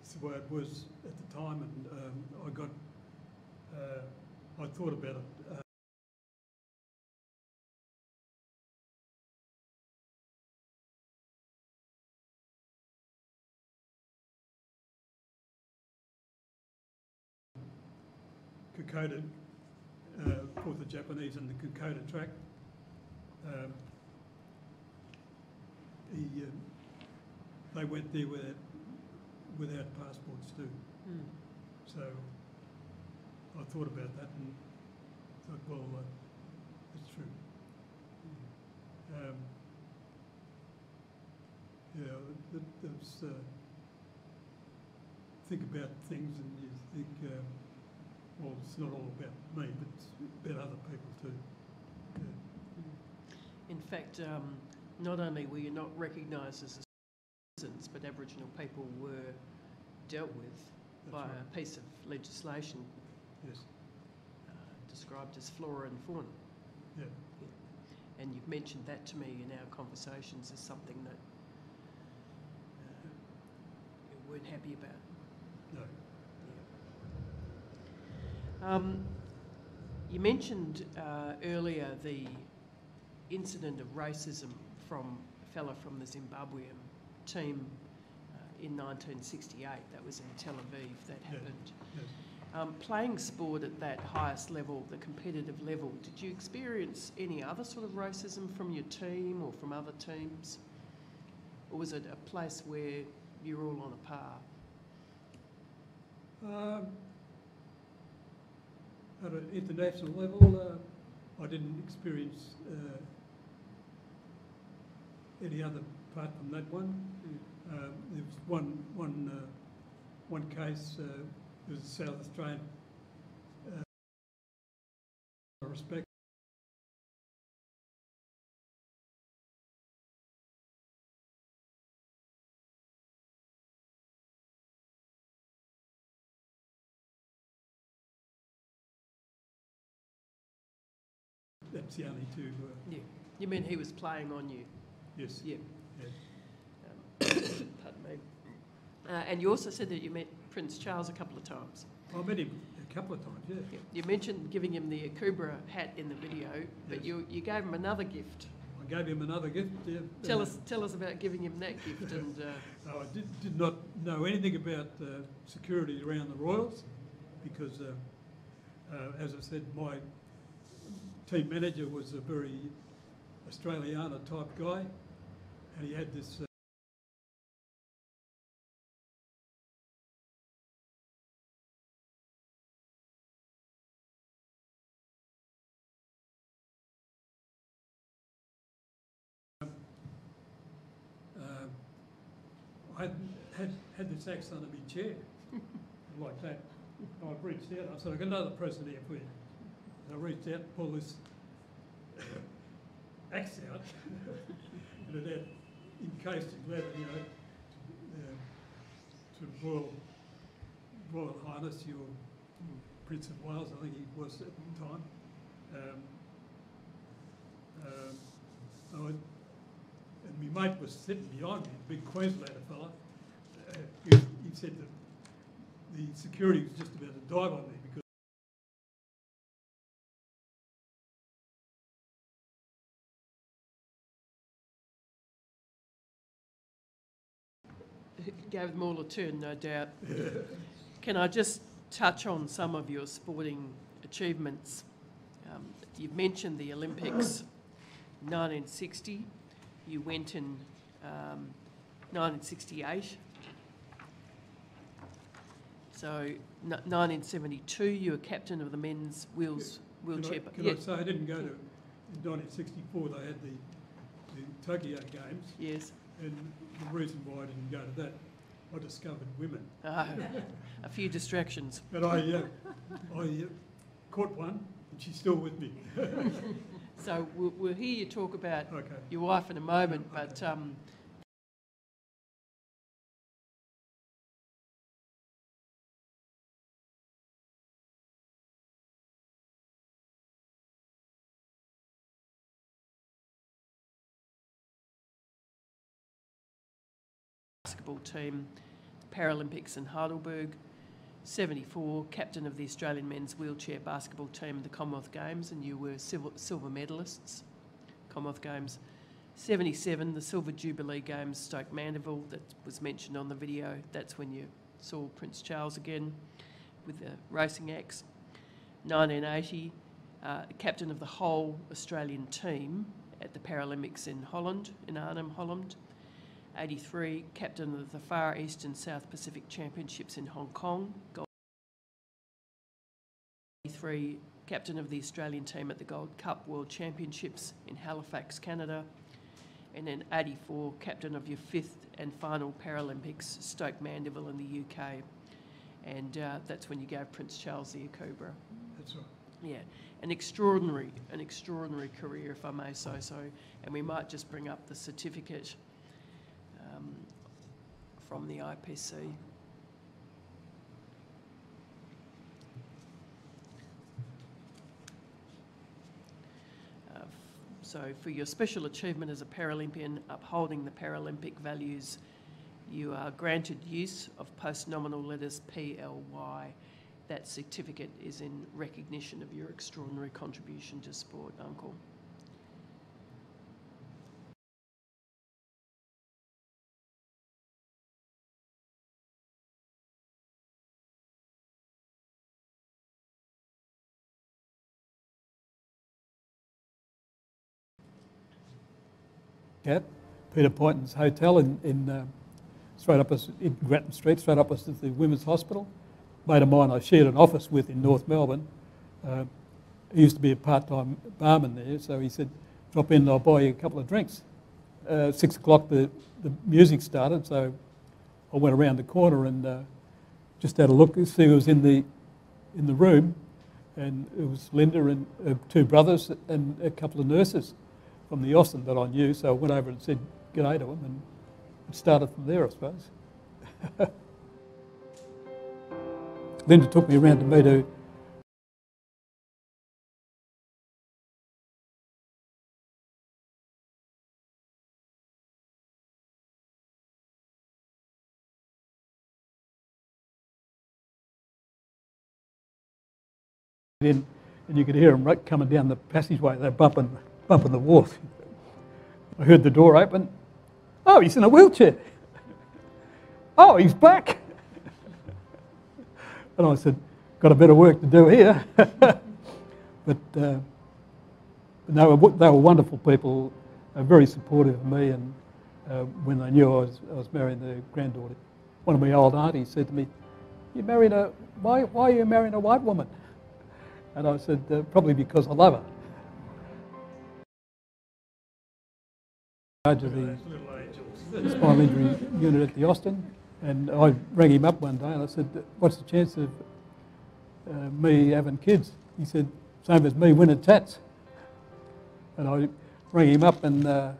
it's the way it was at the time, and um, I got, uh, I thought about it. Kokoda uh, for the Japanese and the Kokoda track. Um, he, um, they went there without, without passports too. Hmm. So I thought about that and thought, well, uh, that's true. Um, yeah, that, that's, uh, think about things and you think, uh, well, it's not all about me, but it's about other people too. Yeah. In fact, um, not only were you not recognised as citizens, but Aboriginal people were dealt with That's by right. a piece of legislation Yes, uh, described as flora and fauna. yeah. And you've mentioned that to me in our conversations as something that uh, you weren't happy about. No. Um, you mentioned uh, earlier the incident of racism from a fella from the Zimbabwean team uh, in 1968. That was in Tel Aviv. That happened. Yes. Um, playing sport at that highest level, the competitive level, did you experience any other sort of racism from your team or from other teams? Or was it a place where you're all on a par? Um, at an international level, uh, I didn't experience uh, any other apart from that one. Um, there was one, one, uh, one case, uh, it was a South Australian uh, respect. That's the only two, uh, Yeah. You mean he was playing on you? yes. Yeah. yes. Um, pardon me. Uh, and you also said that you met Prince Charles a couple of times. I met him a couple of times, yeah. Yeah. You mentioned giving him the Akubra hat in the video, but Yes. you, you gave him another gift. I gave him another gift. yeah. Tell Uh, us, tell us about giving him that gift and, uh, No, I did, did not know anything about uh, security around the Royals because, uh, uh, as I said, my team manager was a very Australiana type guy and he had this. Uh, um, I had, had, had this axe under my chair, like that. I reached out, I said, I've got another present here for you. And I reached out and pulled this axe out, and it had encased in leather, you know, uh, to Royal, Royal Highness, your Prince of Wales, I think he was at the time. Um, um, and my mate was sitting behind me, a big Queenslander fella. Uh, he, he said that the security was just about to dive on me gave them all a turn, no doubt. Can I just touch on some of your sporting achievements? Um, you've mentioned the Olympics 1960. You went in um, 1968. So, n- 1972, you were captain of the men's wheels Can I, wheelchair. can yeah, I say, I didn't go to, in 1964, they had the, the Tokyo Games, yes. And the reason why I didn't go to that, I discovered women. Ah, a few distractions. But I, uh, I uh, caught one, and she's still with me. So we'll, we'll hear you talk about Okay. your wife in a moment, but um, basketball team, Paralympics in Heidelberg, 74, captain of the Australian men's wheelchair basketball team at the Commonwealth Games, and you were silver, silver medalists, Commonwealth Games. 77, the Silver Jubilee Games, Stoke Mandeville, that was mentioned on the video. That's when you saw Prince Charles again with the racing axe. 1980, uh, captain of the whole Australian team at the Paralympics in Holland, in Arnhem, Holland. 83, captain of the Far East and South Pacific Championships in Hong Kong. Gold 83, captain of the Australian team at the Gold Cup World Championships in Halifax, Canada. And then 84, captain of your fifth and final Paralympics, Stoke Mandeville in the UK. And uh, that's when you gave Prince Charles the Akubra. That's right. Yeah, an extraordinary, an extraordinary career, if I may say so. And we might just bring up the certificate from the IPC. Uh, So for your special achievement as a Paralympian, upholding the Paralympic values, you are granted use of post-nominal letters PLY. That certificate is in recognition of your extraordinary contribution to sport, Uncle. Cat, Peter Poynton's Hotel in, in uh, straight up in Grattan Street, straight to the Women's Hospital. Mate of mine I shared an office with in North Melbourne. Uh, he used to be a part-time barman there, so he said, drop in and I'll buy you a couple of drinks. Uh, six o'clock the, the music started, so I went around the corner and uh, just had a look to see who was in the, in the room. And it was Linda and two brothers and a couple of nurses from the Austin that I knew, so I went over and said g'day to them, and it started from there, I suppose. Linda took me around to meet her. In, and you could hear them right coming down the passageway. They're bumping, bumping the wharf. I heard the door open. Oh, he's in a wheelchair. Oh, he's back. And I said, got a bit of work to do here. but uh, they, were, they were wonderful people, uh, very supportive of me. And uh, when they knew I was, I was marrying their granddaughter, one of my old aunties said to me, you married a, why, why are you marrying a white woman? And I said, uh, probably because I love her. Of the spinal injury unit at the Austin, and I rang him up one day and I said, "What's the chance of uh, me having kids?" He said, "Same as me winning Tatts." And I rang him up and uh,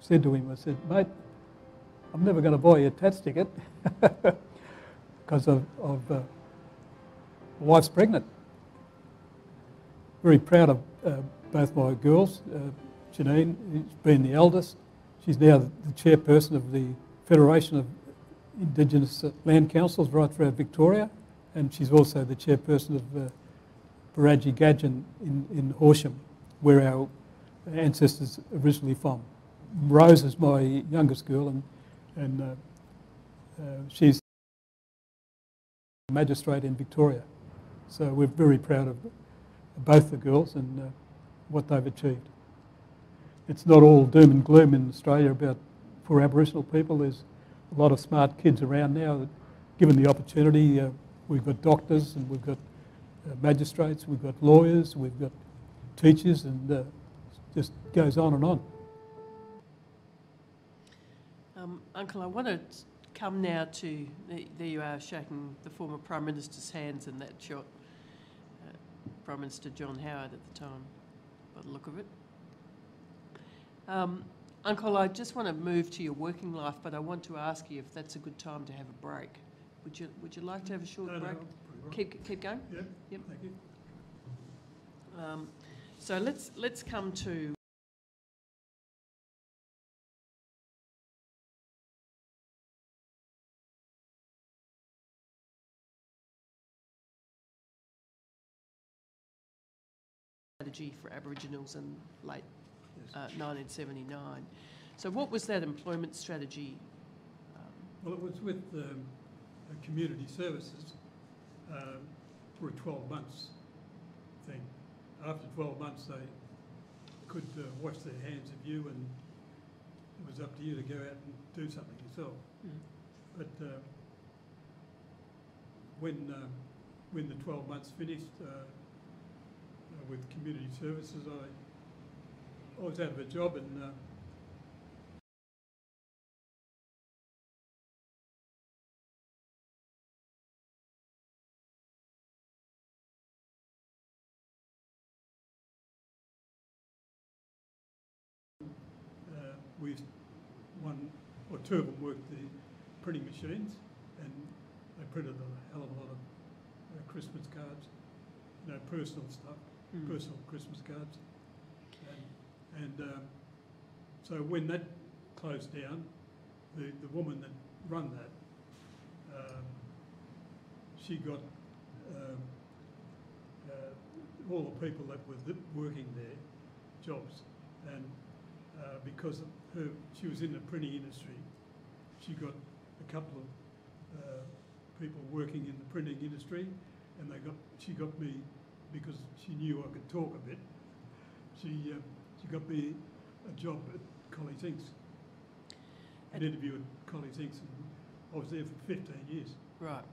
said to him, "I said, mate, I'm never going to buy you a Tatts ticket because of, of uh, my wife's pregnant." Very proud of uh, both my girls. Janine, who's been the eldest, she's now the chairperson of the Federation of Indigenous Land Councils right throughout Victoria, and she's also the chairperson of uh, Barengi Gadjin in, in Horsham, where our ancestors originally from. Rose is my youngest girl, and, and uh, uh, she's a magistrate in Victoria. So we're very proud of both the girls and uh, what they've achieved. It's not all doom and gloom in Australia about for Aboriginal people. There's a lot of smart kids around now that, given the opportunity, uh, we've got doctors and we've got uh, magistrates, we've got lawyers, we've got teachers, and uh, just goes on and on. Um, Uncle, I want to come now to, there- you are shaking the former Prime Minister's hands in that shot. Uh, Prime Minister John Howard at the time, by the look of it. Um, Uncle, I just want to move to your working life, but I want to ask you if that's a good time to have a break. Would you, would you like to have a short No, no, break? pretty well. Keep, keep going? Yep, Yep. thank you. Um, so let's, let's come to strategy for Aboriginals in late. Uh, 1979. So what was that employment strategy? Um, Well, it was with um, uh, Community Services um, for a 12 months thing. After 12 months, they could uh, wash their hands of you and it was up to you to go out and do something yourself. Mm. But uh, when, uh, when the 12 months finished uh, uh, with Community Services, I, I was out of a job and uh, uh, we, one or two of them worked the printing machines and they printed a hell of a lot of uh, Christmas cards, you know, personal stuff, mm. personal Christmas cards. And, um, so when that closed down, the, the woman that run that, um, she got um, uh, all the people that were working there jobs. And uh, because of her, she was in the printing industry, she got a couple of uh, people working in the printing industry, and they got she got me because she knew I could talk a bit. She uh, she got me a job at Collins Inks, an interview at Collins Inks, and I was there for 15 years. Right.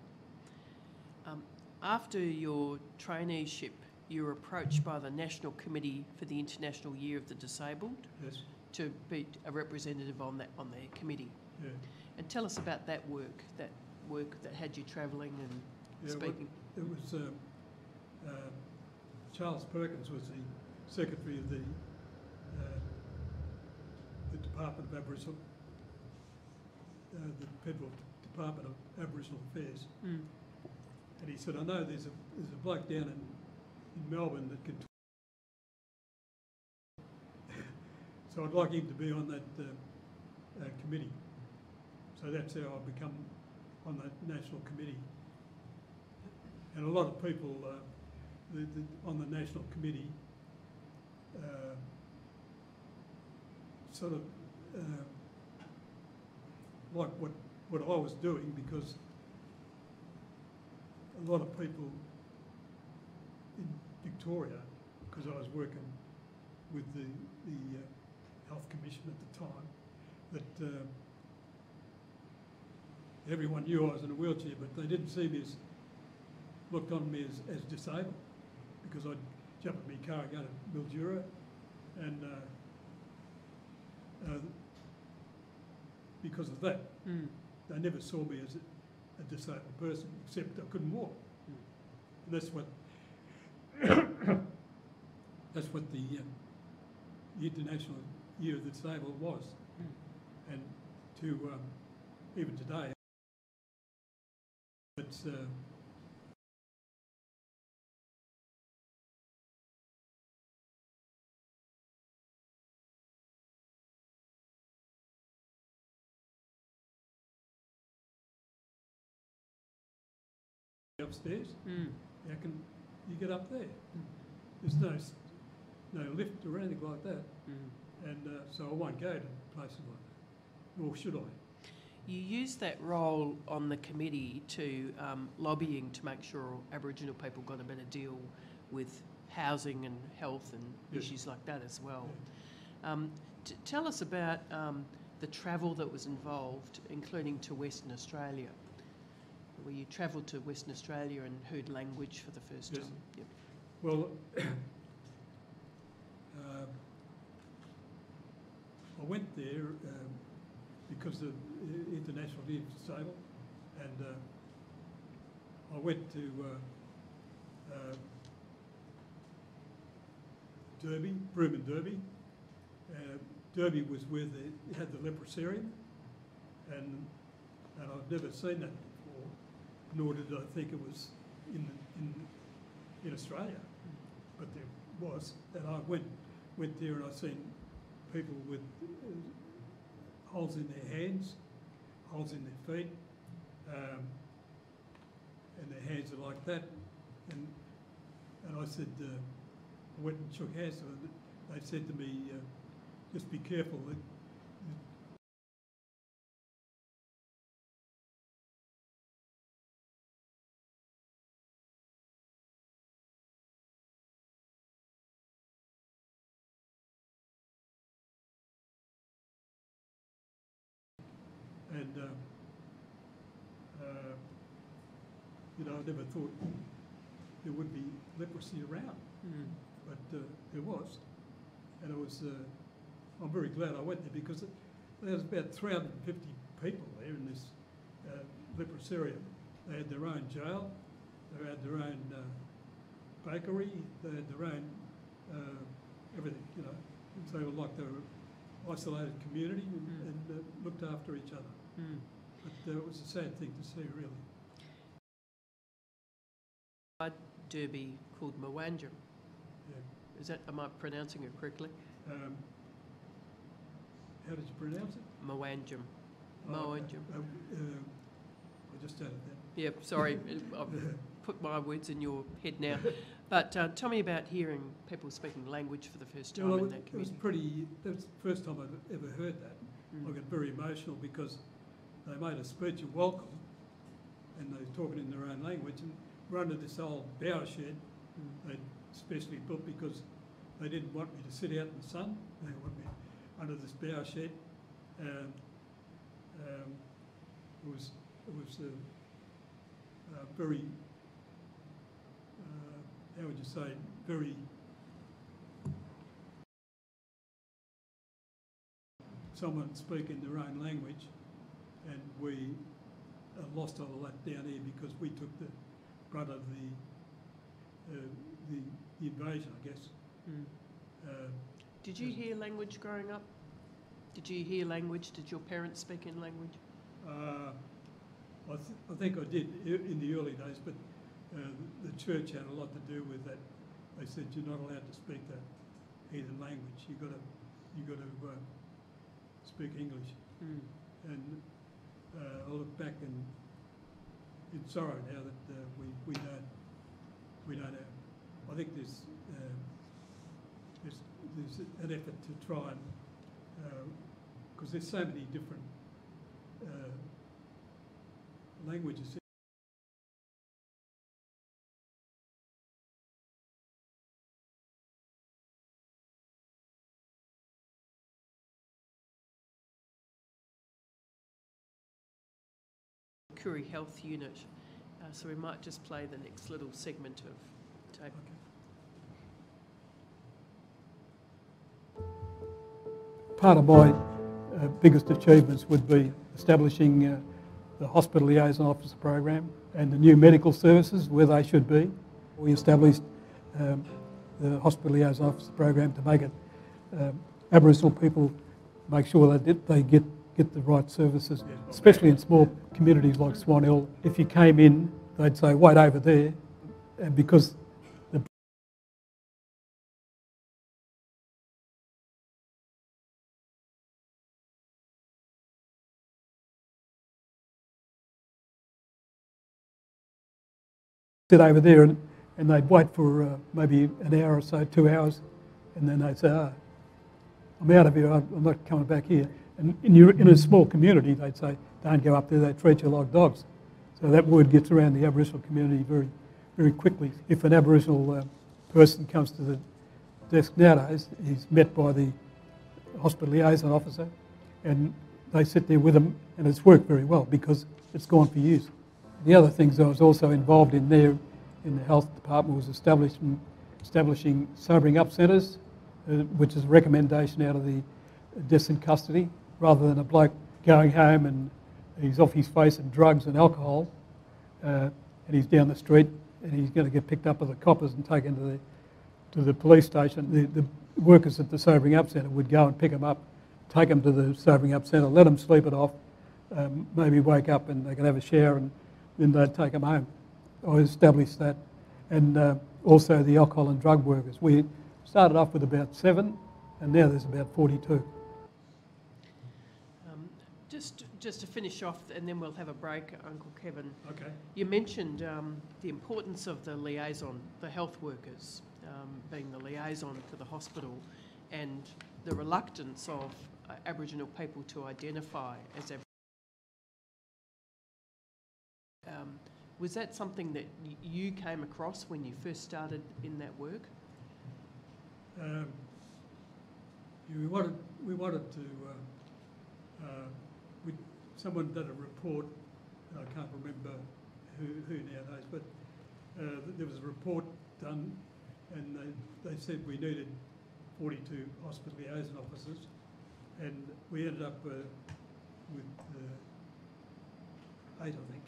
Um, after your traineeship, you were approached by the National Committee for the International Year of the Disabled Yes, to be a representative on that on their committee. yeah. And tell us about that work, that work that had you travelling and yeah well, speaking. it was um, uh, Charles Perkins was the secretary of the uh, the Department of Aboriginal, uh, the Federal Department of Aboriginal Affairs, Mm. and he said, "I know there's a there's a bloke down in, in Melbourne that can." Talk. so I'd like him to be on that uh, uh, committee. So that's how I've become on that national committee. And a lot of people uh, the, the, on the national committee uh, sort of uh, like what, what I was doing because a lot of people in Victoria, because I was working with the, the uh, Health Commission at the time, that uh, everyone knew I was in a wheelchair, but they didn't see me as, looked on me as, as disabled because I'd jump in my car and go to Mildura and uh, uh, because of that, Mm. they never saw me as a, a disabled person, except I couldn't walk. And that's what that's what the, uh, the International Year of the Disabled was. And to um, even today, it's uh, upstairs. Mm. How can you get up there? There's no no lift or anything like that, Mm. and uh, so I won't go to places like that. Or should I? You used that role on the committee to um, lobbying to make sure Aboriginal people got a better deal with housing and health and Yes. issues like that as well. Um, t- tell us about um, the travel that was involved, including to Western Australia, where you travelled to Western Australia and heard language for the first Yes. time. Yep. Well, um, I went there um, because of International Disabled, and uh, I went to uh, uh, Derby, Broome and Derby. Uh, Derby was where they had the leprosarium, and and I've never seen that nor did I think it was in in in Australia but there was, and I went went there and I seen people with uh, holes in their hands, holes in their feet, um, and their hands are like that, and and I said, uh, I went and shook hands with them. They said to me, uh, just be careful. Never thought there would be leprosy around, Mm. but uh, there was. And it was, uh, I'm very glad I went there because it, there was about 350 people there in this uh, leprosarium. They had their own jail, they had their own uh, bakery, they had their own uh, everything, you know. So they were like they were isolated community and, Mm. and uh, looked after each other. Mm. But uh, it was a sad thing to see, really. Derby called Mwanjum. Yeah. Is that, am I pronouncing it correctly? Um, how did you pronounce it? Mwanjum. Oh. Mwanjum. Um, um, I just added that. Yep, sorry, I've put my words in your head now. But uh, tell me about hearing people speaking language for the first time Well, in that it was pretty. That was the first time I'd ever heard that. I Mm. got very emotional because they made a speech of welcome, and they were talking in their own language. And under this old bower shed they'd specially built because they didn't want me to sit out in the sun. They want me under this bower shed. Um, um, it was it was uh, uh, very uh, how would you say very someone speaking their own language, and we uh, lost all of that down here because we took the brunt of the uh, the, the invasion, I guess. Mm. Uh, Did you hear language growing up? Did you hear language? Did your parents speak in language? Uh, I, th- I think I did in the early days, but uh, the church had a lot to do with that. They said you're not allowed to speak that heathen language. You got to you got to uh, speak English. Mm. And uh, I look back and in sorrow now that uh, we we don't we don't have. I think there's um, there's, there's an effort to try and because there's so many different uh, languages. Koori Health Unit. Uh, so we might just play the next little segment of tape. Part of my uh, biggest achievements would be establishing uh, the Hospital Liaison Officer program and the new medical services where they should be. We established um, the Hospital Liaison Officer program to make it um, Aboriginal people make sure that they get, get the right services, especially in small communities like Swan Hill. If you came in, they'd say, wait over there, and because the sit over there and, and they'd wait for uh, maybe an hour or so, two hours, and then they'd say, ah, I'm out of here, I'm not coming back here. And in, your, in a small community, they'd say, don't go up there, they treat you like dogs. So that word gets around the Aboriginal community very, very quickly. If an Aboriginal uh, person comes to the desk nowadays, he's met by the hospital liaison officer and they sit there with him and it's worked very well because it's gone for years. The other things I was also involved in there in the health department was establishing, establishing sobering up centres, uh, which is a recommendation out of the deaths in custody, rather than a bloke going home and he's off his face in drugs and alcohol, uh, and he's down the street and he's going to get picked up by the coppers and taken to the to the police station. The, the workers at the sobering up centre would go and pick him up, take him to the sobering up centre, let him sleep it off, um, maybe wake up and they could have a shower and then they'd take him home. I established that. And uh, also the alcohol and drug workers. We started off with about seven and now there's about 42. Just, just to finish off, and then we'll have a break, Uncle Kevin. Okay. You mentioned um, the importance of the liaison, the health workers um, being the liaison for the hospital, and the reluctance of uh, Aboriginal people to identify as Aboriginal. Um, was that something that y- you came across when you first started in that work? Um, we wanted, we wanted to, uh, uh, someone did a report, I can't remember who, who nowadays, but uh, there was a report done and they, they said we needed 42 hospital liaison officers and we ended up uh, with uh, eight, I think.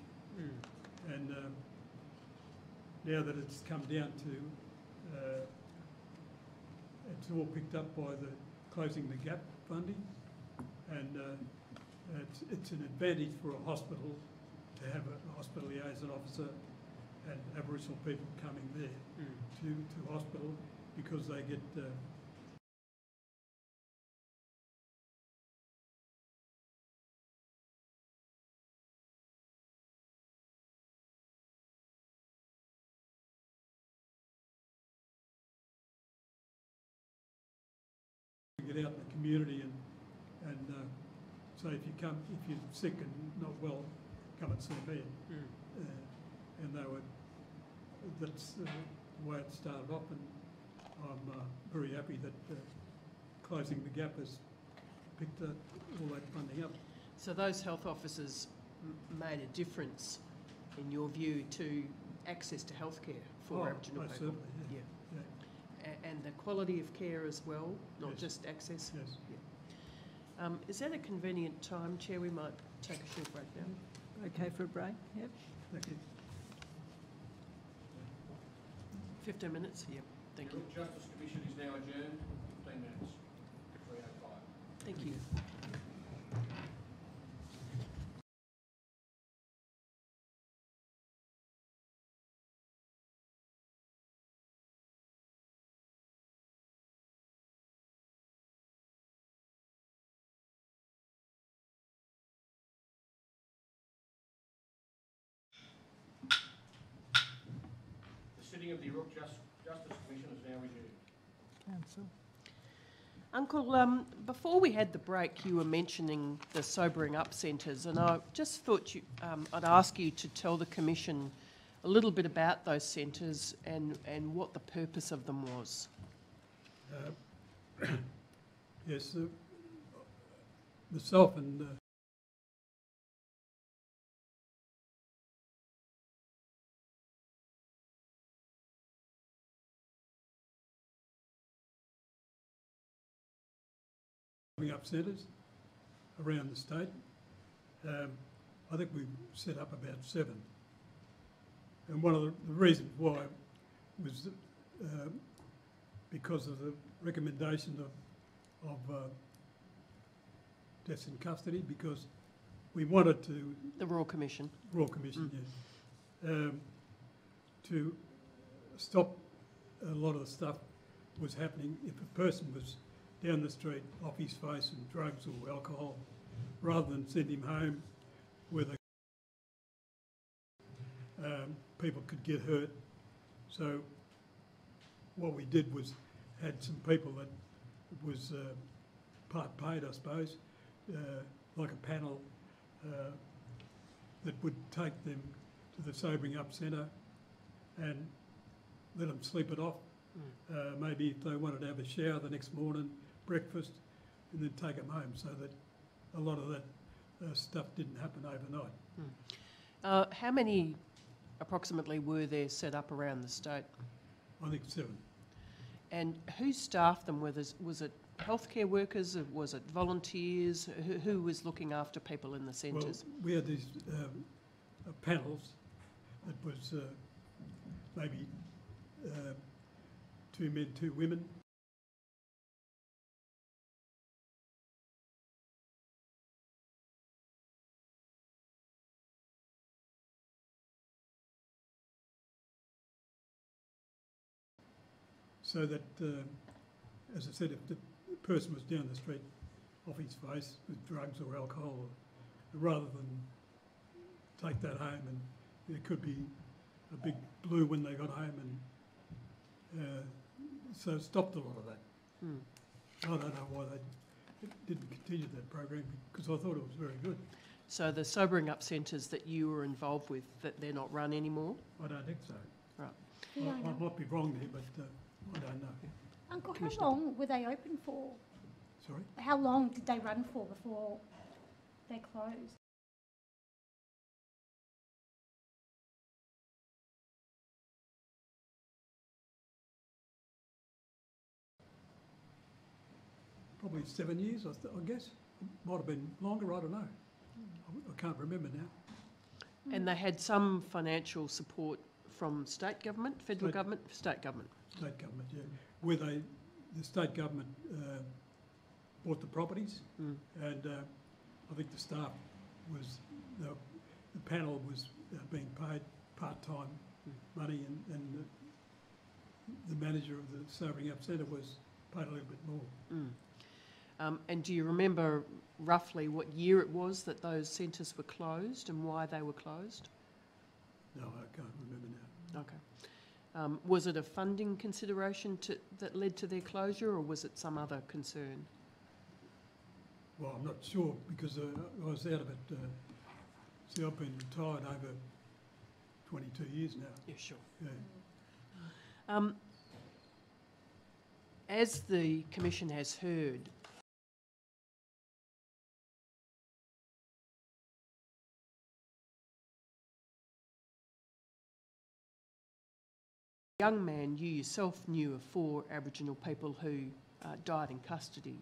And um, now that it's come down to, uh, it's all picked up by the closing the gap funding, and uh, it's, it's an advantage for a hospital to have a hospital liaison officer and Aboriginal people coming there to, to hospital because they get uh, get out in the community and, say if you come, if you're sick and not well, come and see me. Uh, and they were, that's uh, the way it started off and I'm uh, very happy that uh, Closing the Gap has picked uh, all that funding up. So those health officers made a difference, in your view, to access to healthcare for Oh, Aboriginal people? certainly, yeah. Yeah. A- and the quality of care as well, not Yes. just access? Yes. Um, is that a convenient time, Chair? We might take a short break now. Okay for a break? Yep. Thank you. 15 minutes? Yep, thank The you. Yoorrook Justice Commission is now adjourned, 15 minutes, 3:05. Thank you. Sitting of the Yoorrook Jus- Justice Commission is now resumed. Council. Uncle, um, before we had the break, you were mentioning the sobering up centres, and I just thought you, um, I'd ask you to tell the Commission a little bit about those centres and, and what the purpose of them was. Uh, Yes, uh, myself and uh, coming up centres around the state. Um, I think we've set up about seven. And one of the, the reasons why was uh, because of the recommendation of, of uh, deaths in custody, because we wanted to, The Royal Commission. Royal Commission, yes, um, to stop a lot of the stuff was happening if a person was down the street off his face and drugs or alcohol, rather than send him home where they, um, people could get hurt. So what we did was had some people that was uh, part paid, I suppose, uh, like a panel uh, that would take them to the sobering up centre and let them sleep it off. Mm. Uh, maybe if they wanted to have a shower the next morning, breakfast, and then take them home, so that a lot of that uh, stuff didn't happen overnight. Uh, how many approximately were there set up around the state? I think seven. And who staffed them? Was it, was it healthcare workers? or Was it volunteers? Who, who was looking after people in the Well, centres? we had these um, uh, panels that was uh, maybe uh, two men, two women. So that, uh, as I said, if the person was down the street off his face with drugs or alcohol, rather than take that home and there could be a big blue when they got home and uh, so it stopped a lot of that. Hmm. I don't know why they didn't continue that program because I thought it was very good. So the sobering up centres that you were involved with, that they're not run anymore? I don't think so. I, Fiona. I might be wrong there, but uh, I don't know. Uncle, how Commissioner. long were they open for? Sorry? How long did they run for before they closed? Probably seven years, I, th- I guess. Might have been longer, I don't know. I, I can't remember now. And they had some financial support from state government, federal State- government, state government? State government, yeah. Where they, the state government uh, bought the properties Mm. and uh, I think the staff was, the, the panel was uh, being paid part-time money and, and the, the manager of the sobering up centre was paid a little bit more. Mm. Um, and do you remember roughly what year it was that those centres were closed and why they were closed? No, I can't remember now. Okay. Um, was it a funding consideration to, that led to their closure or was it some other concern? Well, I'm not sure because uh, I was out of it. Uh, see, I've been retired over 22 years now. Yeah, sure. Yeah. Um, as the Commission has heard, young man, you yourself knew of four Aboriginal people who uh, died in custody.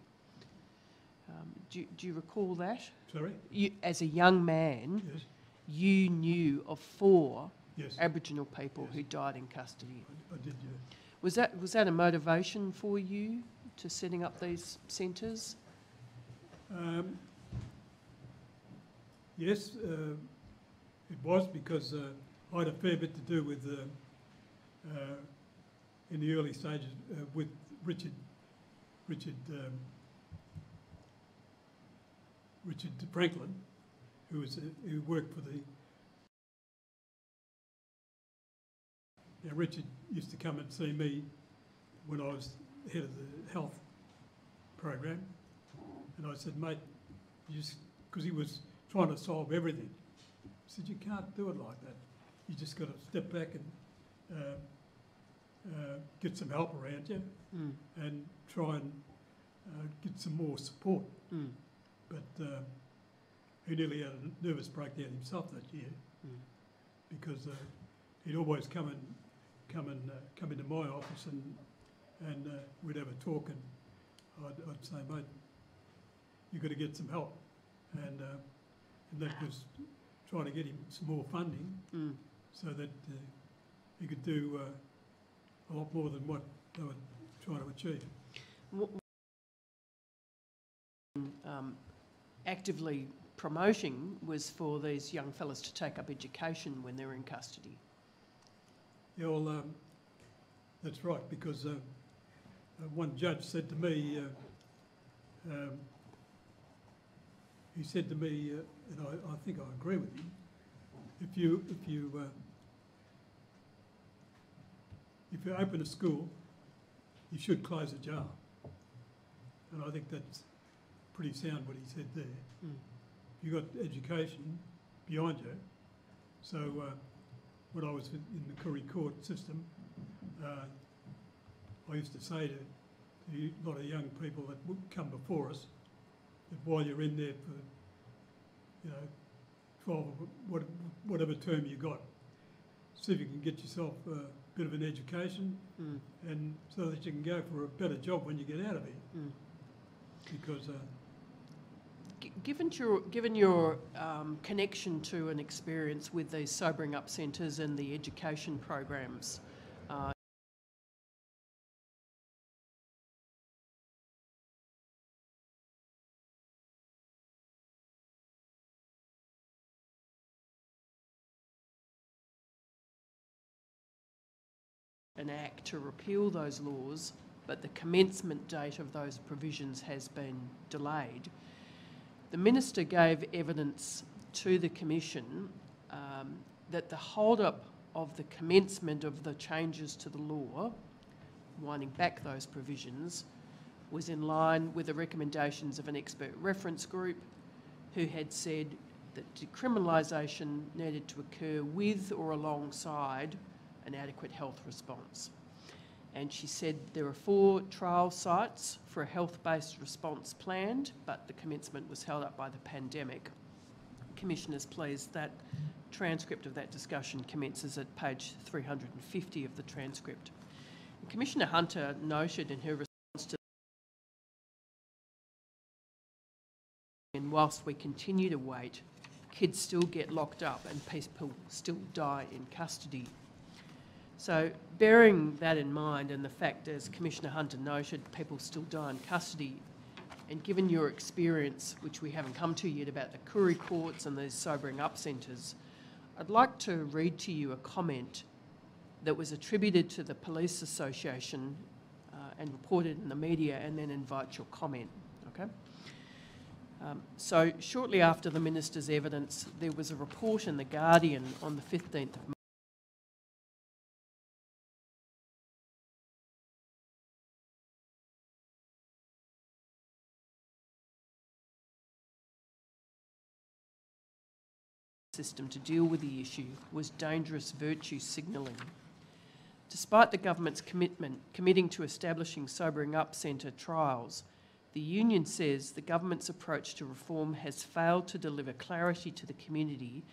Um, do, you- do you recall that? Sorry? You, as a young man, Yes, you knew of four yes. Aboriginal people Yes. who died in custody. I, I did, yeah. Was that, was that a motivation for you to setting up these centres? Um, yes, uh, it was because uh, I had a fair bit to do with, uh, in the early stages, uh, with Richard, Richard, um, Richard Frankland, who was, uh, who worked for the. Now, Richard used to come and see me when I was head of the health program. And I said, mate, because he was trying to solve everything. I said, you can't do it like that. You just got to step back and uh, uh, get some help around you Mm, and try and uh, get some more support. mm, But uh, he nearly had a nervous breakdown himself that year mm. because uh, he'd always come and come and uh, come into my office and and uh, we'd have a talk and I'd, I'd say, mate, you've got to get some help, and uh, and that was trying to get him some more funding Mm. so that uh, he could do uh, a lot more than what they were trying to achieve. What- Um, actively promoting was for these young fellas to take up education when they're in custody. Yeah, well, um, that's right, because uh, uh, one judge said to me, uh, um, he said to me, uh, and I, I think I agree with him, if you, if you, uh, if you open a school, you should close a jail. And I think that's pretty sound what he said there. Mm. You got education behind you. So uh, when I was in the Koori Court system, uh, I used to say to, to a lot of young people that would come before us that while you're in there for, you know, 12 or what, whatever term you got, see if you can get yourself a bit of an education Mm. and so that you can go for a better job when you get out of it. Mm. Because uh, G- Given your, given your um, connection to and experience with these sobering up centres and the education programs, uh, an act to repeal those laws, but the commencement date of those provisions has been delayed. The minister gave evidence to the commission um, that the hold-up of the commencement of the changes to the law, winding back those provisions, was in line with the recommendations of an expert reference group who had said that decriminalisation needed to occur with or alongside an adequate health response. And she said there are four trial sites for a health-based response planned, but the commencement was held up by the pandemic. Commissioners, please, that transcript of that discussion commences at page 350 of the transcript. Commissioner Hunter noted in her response to and whilst we continue to wait, kids still get locked up and people still die in custody. So bearing that in mind and the fact, as Commissioner Hunter noted, people still die in custody, and given your experience, which we haven't come to yet, about the Koori courts and these sobering up centres, I'd like to read to you a comment that was attributed to the Police Association uh, and reported in the media, and then invite your comment, okay? Um, so shortly after the Minister's evidence, there was a report in The Guardian on the 15th of system to deal with the issue was dangerous virtue signalling. Despite the government's commitment committing to establishing sobering up centre trials, the union says the government's approach to reform has failed to deliver clarity to the community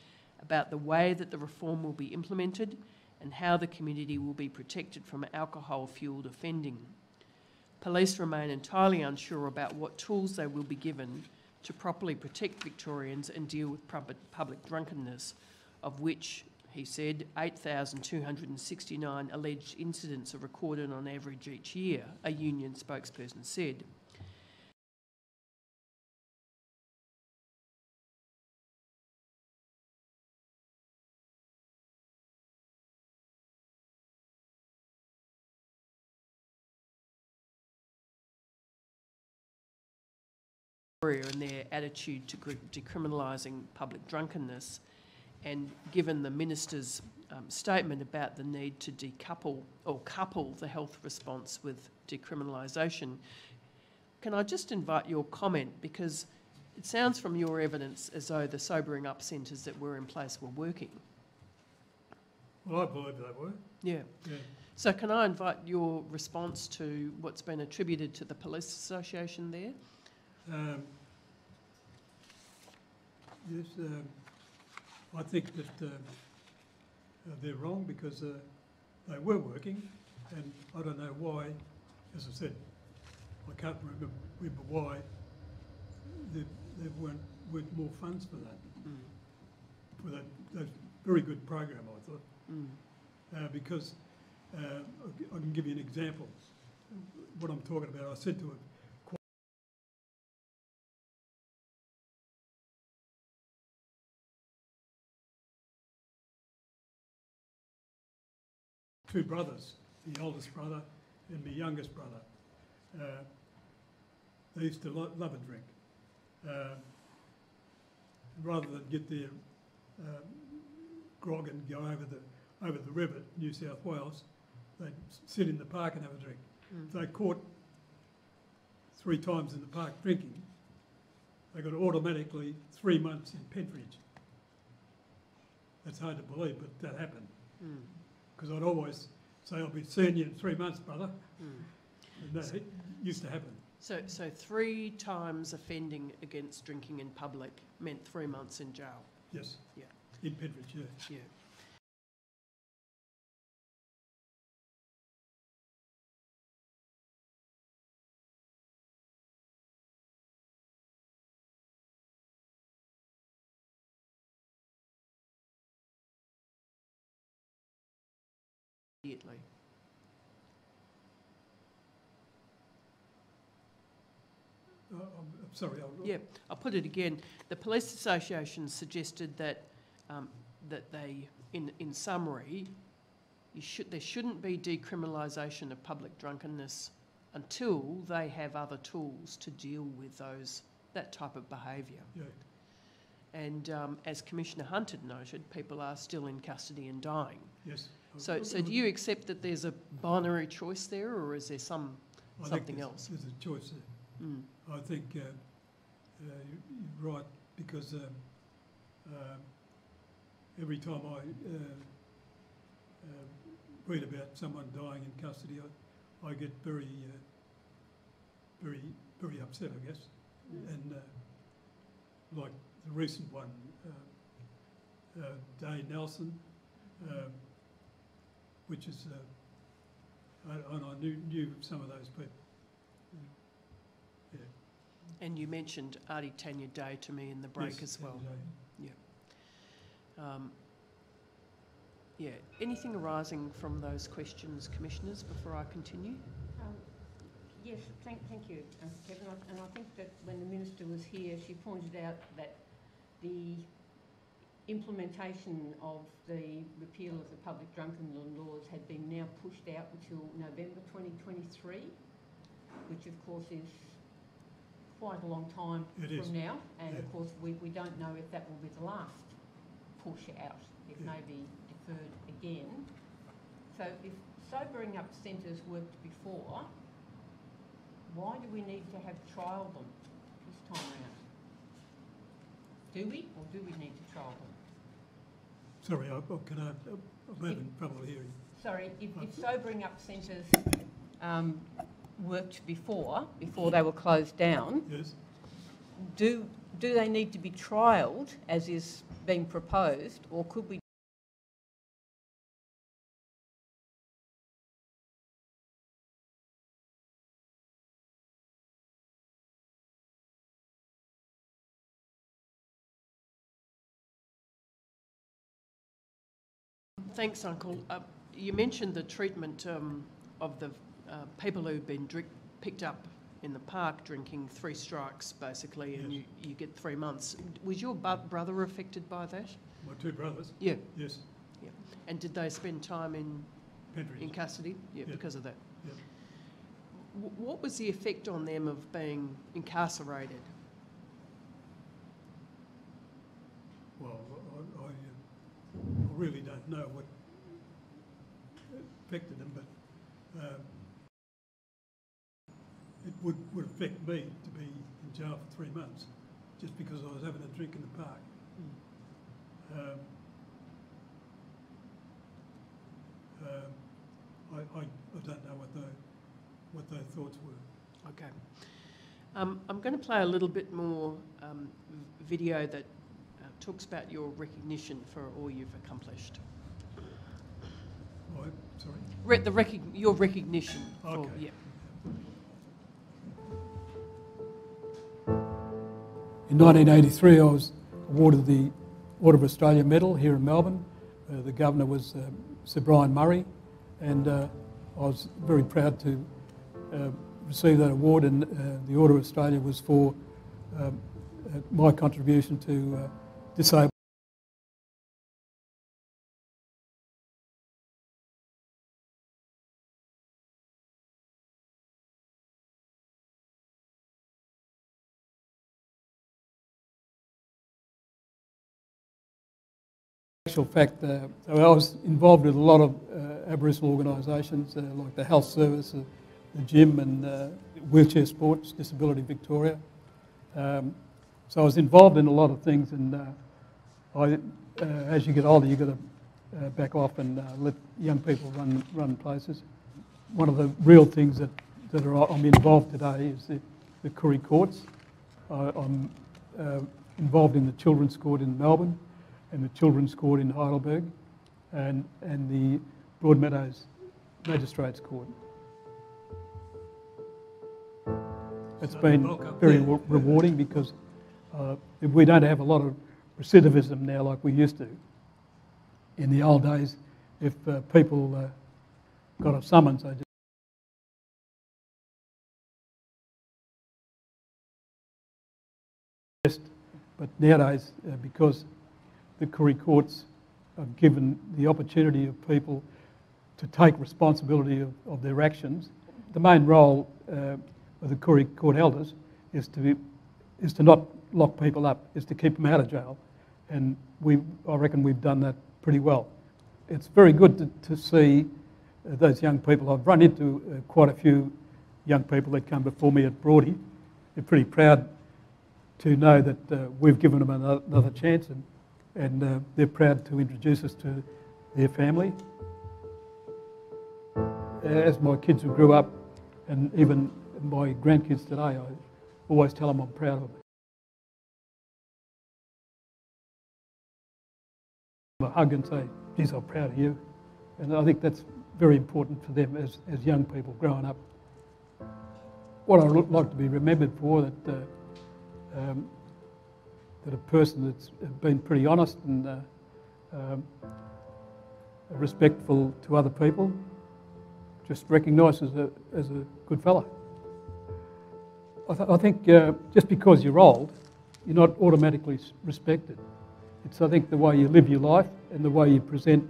about the way that the reform will be implemented and how the community will be protected from alcohol fuelled offending. Police remain entirely unsure about what tools they will be given to properly protect Victorians and deal with public, drunkenness, of which, he said, 8,269 alleged incidents are recorded on average each year, a union spokesperson said. And their attitude to decriminalising public drunkenness, and given the minister's um, statement about the need to decouple or couple the health response with decriminalisation, can I just invite your comment because it sounds from your evidence as though the sobering up centres that were in place were working. well, I believe they were. Yeah. Yeah. So can I invite your response to what's been attributed to the Police Association there? Um, yes, um, I think that uh, uh, they're wrong because uh, they were working, and I don't know why. As I said, I can't remember, remember why there, there weren't, weren't more funds for that. Mm. For that, that very good program, I thought, Mm. uh, because uh, I can give you an example. What I'm talking about, I said to her, two brothers, the oldest brother and my youngest brother. Uh, they used to lo- love a drink. Uh, rather than get their uh, grog and go over the over the river, New South Wales, they'd sit in the park and have a drink. Mm. They caught three times in the park drinking, they got automatically three months in Pentridge. That's hard to believe, but that happened. Mm. Because I'd always say, I'll be seeing you in three months, brother. Mm. And that used to happen. So, so three times offending against drinking in public meant three months in jail. Yes. Yeah. In Pentridge, yeah. Yeah. Sorry, I'll. Yeah, I'll put it again. The Police Association suggested that, um, that they, in, in summary, you should, there shouldn't be decriminalisation of public drunkenness until they have other tools to deal with those, that type of behaviour. Yeah, And um, as Commissioner Hunt had noted, people are still in custody and dying. yes. So, so do you accept that there's a binary choice there, or is there some, I something there's- else? There's a choice there. Mm, I think uh, uh, you- you're right, because um, um, every time I uh, uh, read about someone dying in custody, I, I get very, uh, very, very upset, I guess. And uh, like the recent one, uh, uh, Dane Nelson, um, which is, uh, I- and I knew, knew some of those people. Yeah. And you mentioned Aunty Tanya Day to me in the break Yes, as well. and, uh, Um, Yeah, anything arising from those questions, commissioners, before I continue? Um, Yes, thank, thank you, um, Kevin. And I think that when the Minister was here, she pointed out that the implementation of the repeal of the public drunken laws had been now pushed out until November 2023, which of course is quite a long time It is. from now. And Yeah. of course, we, we don't know if that will be the last push out. It Yeah. may be deferred again. So if sobering up centres worked before, why do we need to have trial them this time round? Do we, or do we need to trial them? Sorry, I, I- can I, I'm having trouble hearing. Sorry, if, if sobering up centres um, worked before, before they were closed down, Yes? do, do they need to be trialled as is being proposed, or could we Thanks, Uncle. Uh, You mentioned the treatment um, of the uh, people who've been drink, picked up in the park drinking three strikes, basically, and you, Yes. you get three months. Was your bu- brother affected by that? My two brothers? Yeah. Yes, Yeah. And did they spend time in, in custody? Yeah, Yeah. because of that. Yeah. W- What was the effect on them of being incarcerated? Well, I, I, uh, I really don't know what affected them, but um, it would, would affect me to be in jail for three months, just because I was having a drink in the park. Um, um, I, I, I don't know what the, what their thoughts were. Okay. Um, I'm going to play a little bit more um, video that uh, talks about your recognition for all you've accomplished. I, sorry? Re- the recog- your recognition. For, Okay. yeah. In 1983, I was awarded the Order of Australia Medal here in Melbourne. Uh, the governor was uh, Sir Brian Murray, and uh, I was very proud to uh, receive that award. And uh, the Order of Australia was for um, uh, my contribution to disabled. Actual fact, so I was involved with a lot of uh, Aboriginal organisations uh, like the Health Service, uh, the gym, and Wheelchair Sports, Disability Victoria. Um, So I was involved in a lot of things, and I, as you get older, you've got to uh, back off and uh, let young people run run places. One of the real things that, that are, I'm involved today is the, the Courts. I, I'm uh, involved in the Children's Court in Melbourne and the Children's Court in Heidelberg and, and the Broadmeadows Magistrates Court. It's been very re- rewarding because uh, we don't have a lot of recidivism now like we used to. In the old days, if uh, people uh, got a summons, they just. But nowadays, uh, because the Koori courts have given the opportunity of people to take responsibility of, of their actions, the main role uh, of the Koori court elders is to be, is to not lock people up, is to keep them out of jail, and we I reckon we've done that pretty well. It's very good to, to see uh, those young people. I've run into uh, quite a few young people that come before me at Broady. They're pretty proud to know that uh, we've given them another, another chance, and, and uh, they're proud to introduce us to their family. As my kids who grew up, and even my grandkids today, I always tell them I'm proud of them. A hug and say, geez, I'm proud of you. And I think that's very important for them as, as young people growing up. What I would like to be remembered for, that, uh, um, that a person that's been pretty honest and uh, um, respectful to other people, just recognised as a, as a good fellow. I, th- I think uh, just because you're old, you're not automatically respected. It's, I think, the way you live your life and the way you present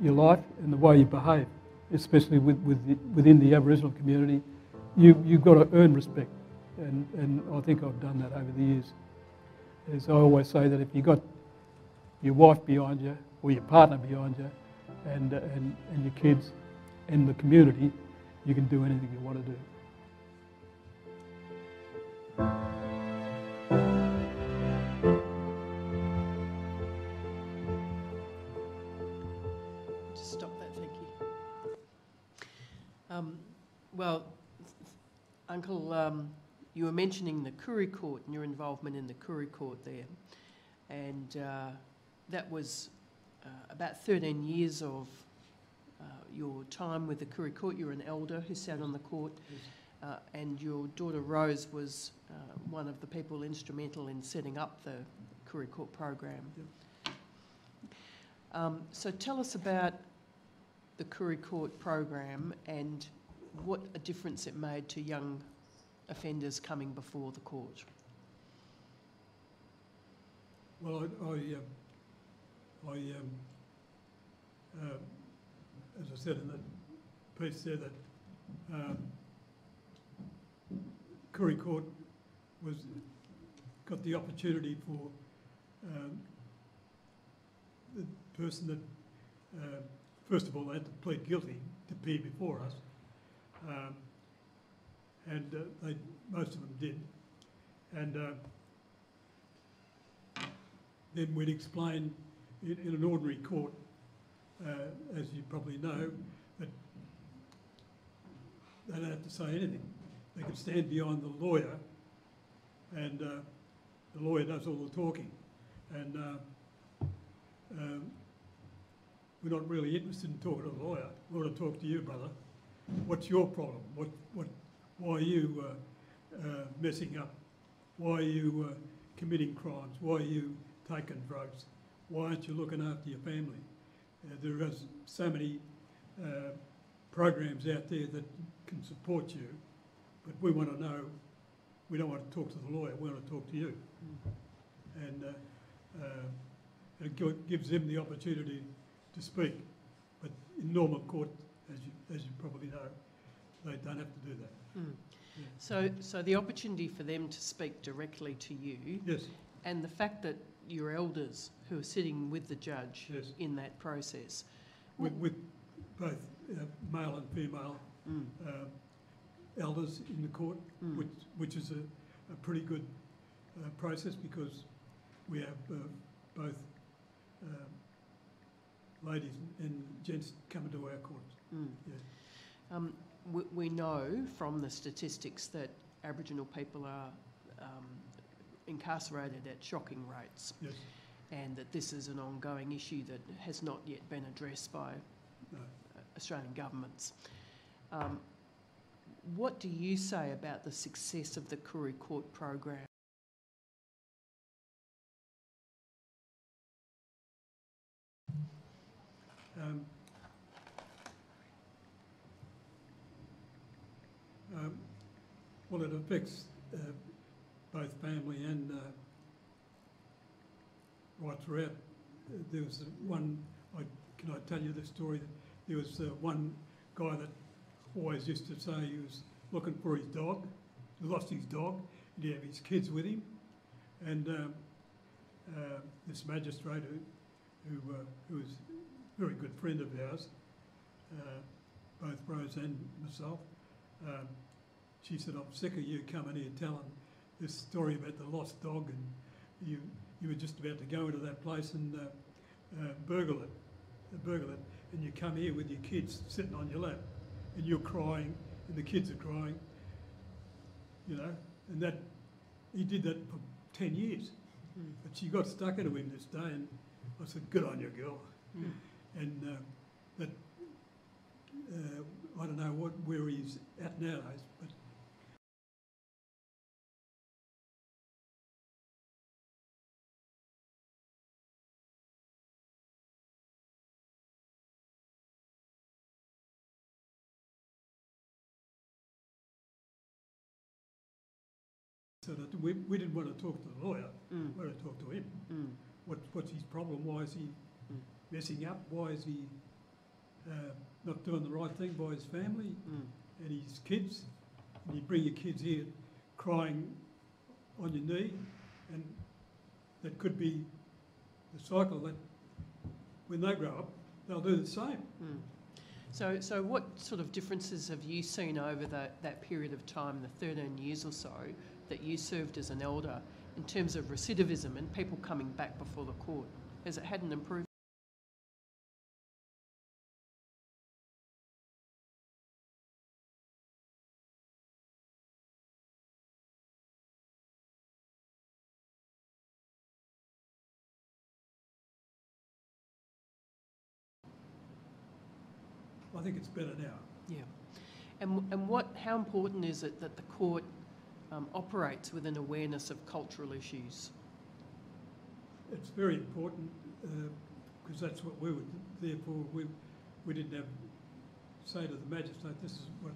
your life and the way you behave, especially with, with the, within the Aboriginal community. You, you've got to earn respect, and, and I think I've done that over the years. As I always say, that if you've got your wife behind you or your partner behind you and, uh, and, and your kids and the community, you can do anything you want to do. Just stop that, thank you. Um, well, Uncle, um, you were mentioning the Koori Court and your involvement in the Koori Court there. And uh, that was uh, about 13 years of uh, your time with the Koori Court. You were an elder who sat on the court. Uh, and your daughter Rose was uh, one of the people instrumental in setting up the Koori Court program. Um, so tell us about the Koori Court program and what a difference it made to young offenders coming before the court. Well, I, I, um, I um, uh, as I said in the piece there, that um, Koori Court was got the opportunity for um, the person that, uh, first of all, had to plead guilty to appear before us, um, and uh, they most of them did, and. Uh, then we'd explain in, in an ordinary court, uh, as you probably know, that they don't have to say anything. They can stand behind the lawyer, and uh, the lawyer does all the talking. And uh, um, we're not really interested in talking to the lawyer. We want to talk to you, brother. What's your problem? What, what, why are you uh, uh, messing up? Why are you uh, committing crimes? Why are you taking drugs? Why aren't you looking after your family? Uh, there are so many uh, programs out there that can support you, but we want to know, we don't want to talk to the lawyer, we want to talk to you. And uh, uh, it gives them the opportunity to speak. But in normal court, as you, as you probably know, they don't have to do that. Mm. Yeah. So, so the opportunity for them to speak directly to you Yes, and the fact that your elders who are sitting with the judge yes, in that process. with, with both uh, male and female Mm, uh, elders in the court, mm, which, which is a, a pretty good uh, process because we have uh, both uh, ladies and gents coming to our courts. Mm. Yeah. Um, we, we know from the statistics that Aboriginal people are um, incarcerated at shocking rates Yes, and that this is an ongoing issue that has not yet been addressed by no. Australian governments. Um, what do you say about the success of the Koori Court program? Um, um, well, it affects uh, both family and uh, right throughout. There was one, I, can I tell you the story? There was uh, one guy that always used to say he was looking for his dog, he lost his dog, and he had his kids with him. And um, this magistrate who, who, uh, who was a very good friend of ours, both Rose and myself, um, she said, I'm sick of you coming here telling this story about the lost dog and you, you were just about to go into that place and uh, uh, burgle it, uh, burgle it, and you come here with your kids sitting on your lap and you're crying and the kids are crying, you know, and that, he did that for 10 years. Mm. But she got stuck into him this day and I said, good on you, girl. Mm. And uh, that, uh, I don't know what, where he's at nowadays, but so that we, we didn't want to talk to the lawyer, Mm, we wanted to talk to him. mm, What, what's his problem? Why is he Mm. messing up? Why is he uh, not doing the right thing by his family mm. and his kids? And you bring your kids here crying on your knee, and that could be the cycle that when they grow up, they'll do the same. Mm. So, so what sort of differences have you seen over that, that period of time, the 13 years or so, that you served as an elder in terms of recidivism and people coming back before the court? Has it had an improvement? I think it's better now. Yeah. And, and what, how important is it that the court um, operates with an awareness of cultural issues? It's very important because that's what we were there for. We, we didn't have say to the magistrate, this is what,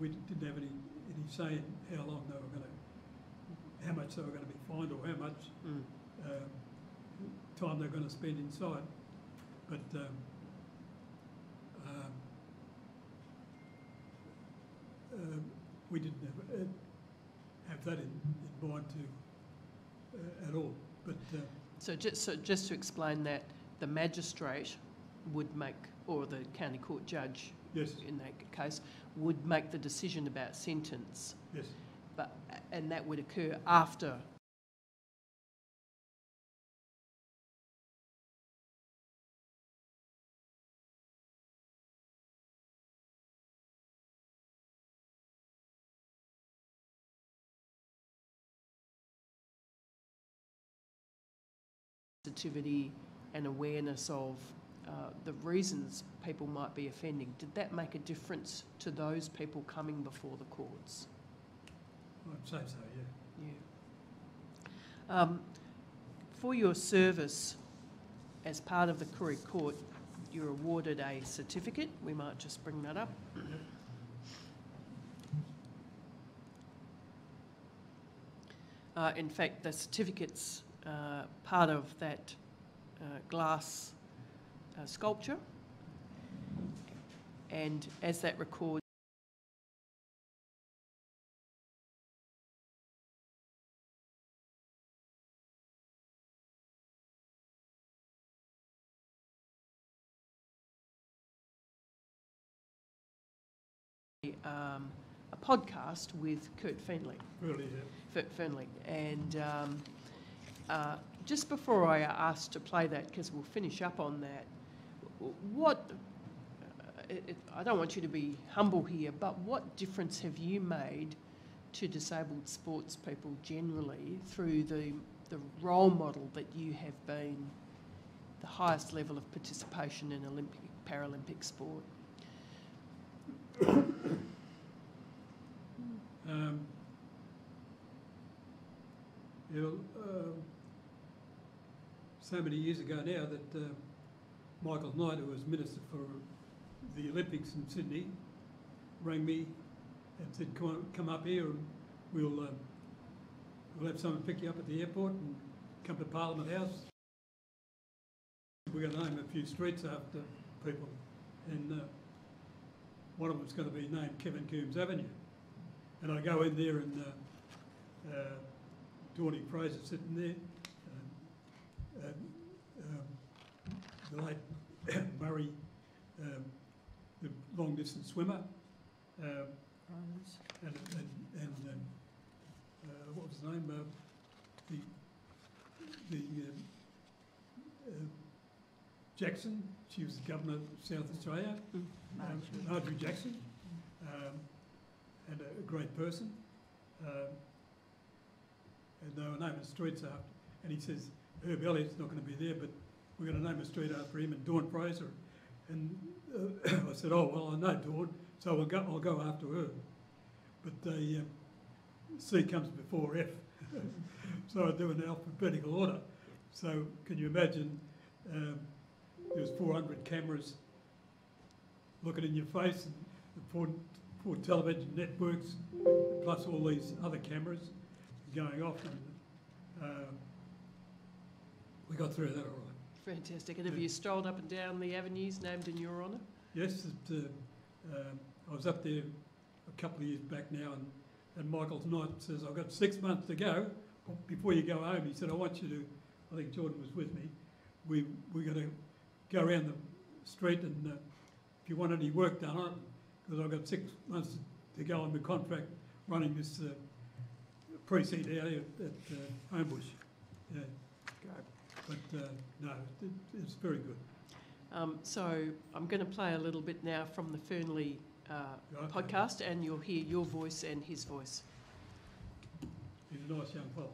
we didn't have any, any say in how long they were going to, how much they were going to be fined or how much Mm. um, time they're going to spend inside. But um, um, um, we didn't have, uh, have that in, in mind to, uh, at all. But uh, So just, so just to explain that, the magistrate would make, or the county court judge yes, in that case, would make the decision about sentence, yes, but, and that would occur after and awareness of uh, the reasons people might be offending. Did that make a difference to those people coming before the courts? I'd say so. Yeah. Yeah. Um, for your service as part of the Koori Court, you're awarded a certificate. We might just bring that up. Uh, in fact, the certificate's uh, part of that uh, glass uh, sculpture. And as that records, um, a podcast with Kurt Fearnley. Really, yeah. F- Fearnley. And um, uh, just before I ask to play that, because we'll finish up on that, what, uh, it, I don't want you to be humble here, but what difference have you made to disabled sports people generally through the, the role model that you have been the highest level of participation in Olympic, Paralympic sport? Um, you know, um, so many years ago now that uh, Michael Knight, who was Minister for the Olympics in Sydney, rang me and said, come, on, come up here and we'll, um, we'll have someone pick you up at the airport and come to Parliament House. We're going to name a few streets after people and uh, one of them's going to be named Kevin Coombs Avenue. And I go in there and uh, uh, Fraser sitting there, um, um, the late Murray, um, the long distance swimmer, um, and, and, and um, uh, what was his name? Uh, the the um, uh, Jackson, she was the governor of South Australia, um, Marjorie Jackson, um, and a, great person. Um, and they were naming streets after. And he says, Herb Elliott's not going to be there, but we're going to name a street after him and Dawn Fraser. And uh, I said, oh, well, I know Dawn, so I'll go, I'll go after her. But the um, C comes before F. so I do an alphabetical order. So can you imagine um, there was 400 cameras looking in your face and the four, four television networks plus all these other cameras going off and uh, we got through that all right. Fantastic. And have you strolled up and down the avenues named in your honour? Yes, it, uh, um, I was up there a couple of years back now and, and Michael Knight says, I've got six months to go before you go home. He said, I want you to, I think Jordan was with me, we, we're going to go around the street and uh, if you want any work done on it, because I've got six months to go on the contract running this uh, precinct out here at, at uh, Homebush. Yeah. But uh, no, it, it's very good. Um, so I'm going to play a little bit now from the Fearnley uh, Okay. podcast, and you'll hear your voice and his voice. He's a nice young fellow.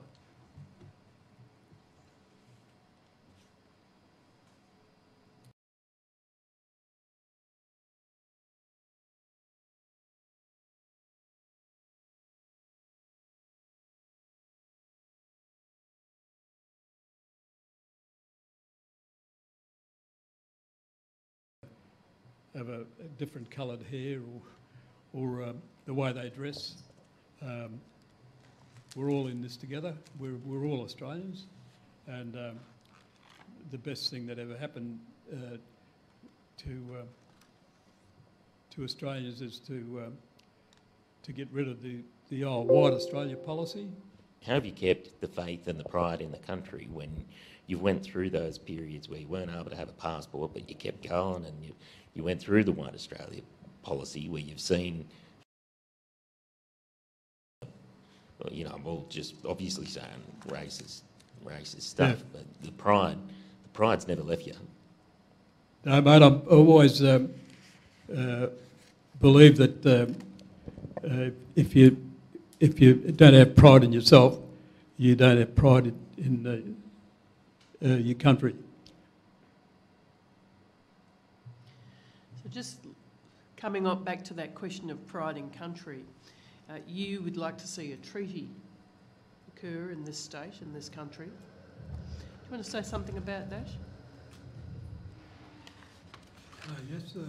Have a, a different coloured hair or, or um, the way they dress. Um, we're all in this together. We're, we're all Australians, and um, the best thing that ever happened uh, to uh, to Australians is to um, to get rid of the the old white Australia policy. How have you kept the faith and the pride in the country when you went through those periods where you weren't able to have a passport, but you kept going, and you you went through the white Australia policy where you've seen, you know, well, just obviously saying racist, racist stuff, but the pride, the pride's never left you. No, mate, I've always um, uh, believed that um, uh, if you if you don't have pride in yourself, you don't have pride in, in uh, uh, your country. So just coming up back to that question of pride in country, uh, you would like to see a treaty occur in this state, in this country. Do you want to say something about that? Uh, yes, uh,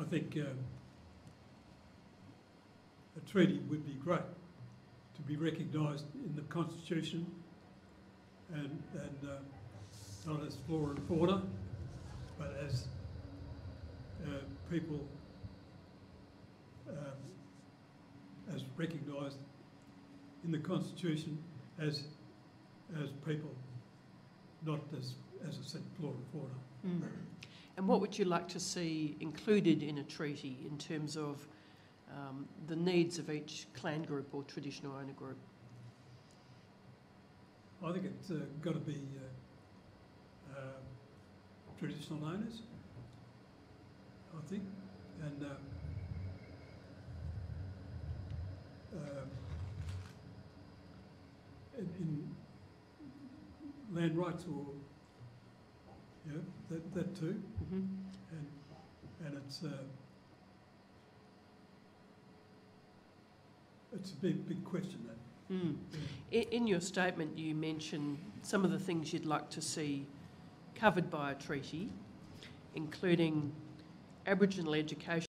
I think um, a treaty would be great to be recognised in the Constitution and, and uh, not as flora and fauna, but as uh, people um, as recognised in the Constitution as as people, not as as I said, flora and fauna. And what would you like to see included in a treaty in terms of um, the needs of each clan group or traditional owner group. I think it's uh, got to be uh, uh, traditional owners, I think, and um, um, in, in land rights or yeah, that that too, Mhm. and and it's uh, it's a big big question that. Mm. Yeah. In your statement, you mention some of the things you'd like to see covered by a treaty, including Aboriginal education,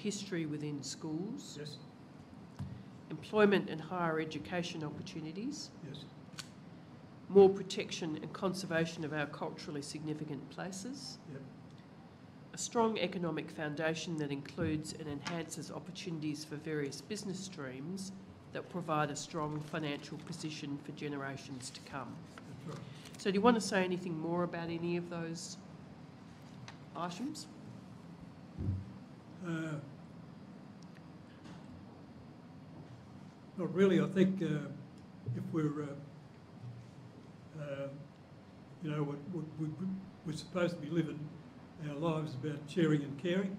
history within schools, Yes, employment and higher education opportunities, yes, more protection and conservation of our culturally significant places, yep, a strong economic foundation that includes and enhances opportunities for various business streams that provide a strong financial position for generations to come. right. So do you want to say anything more about any of those items? Uh, Not really, I think uh, if we're, uh, uh, you know, we're supposed to be living our lives about sharing and caring.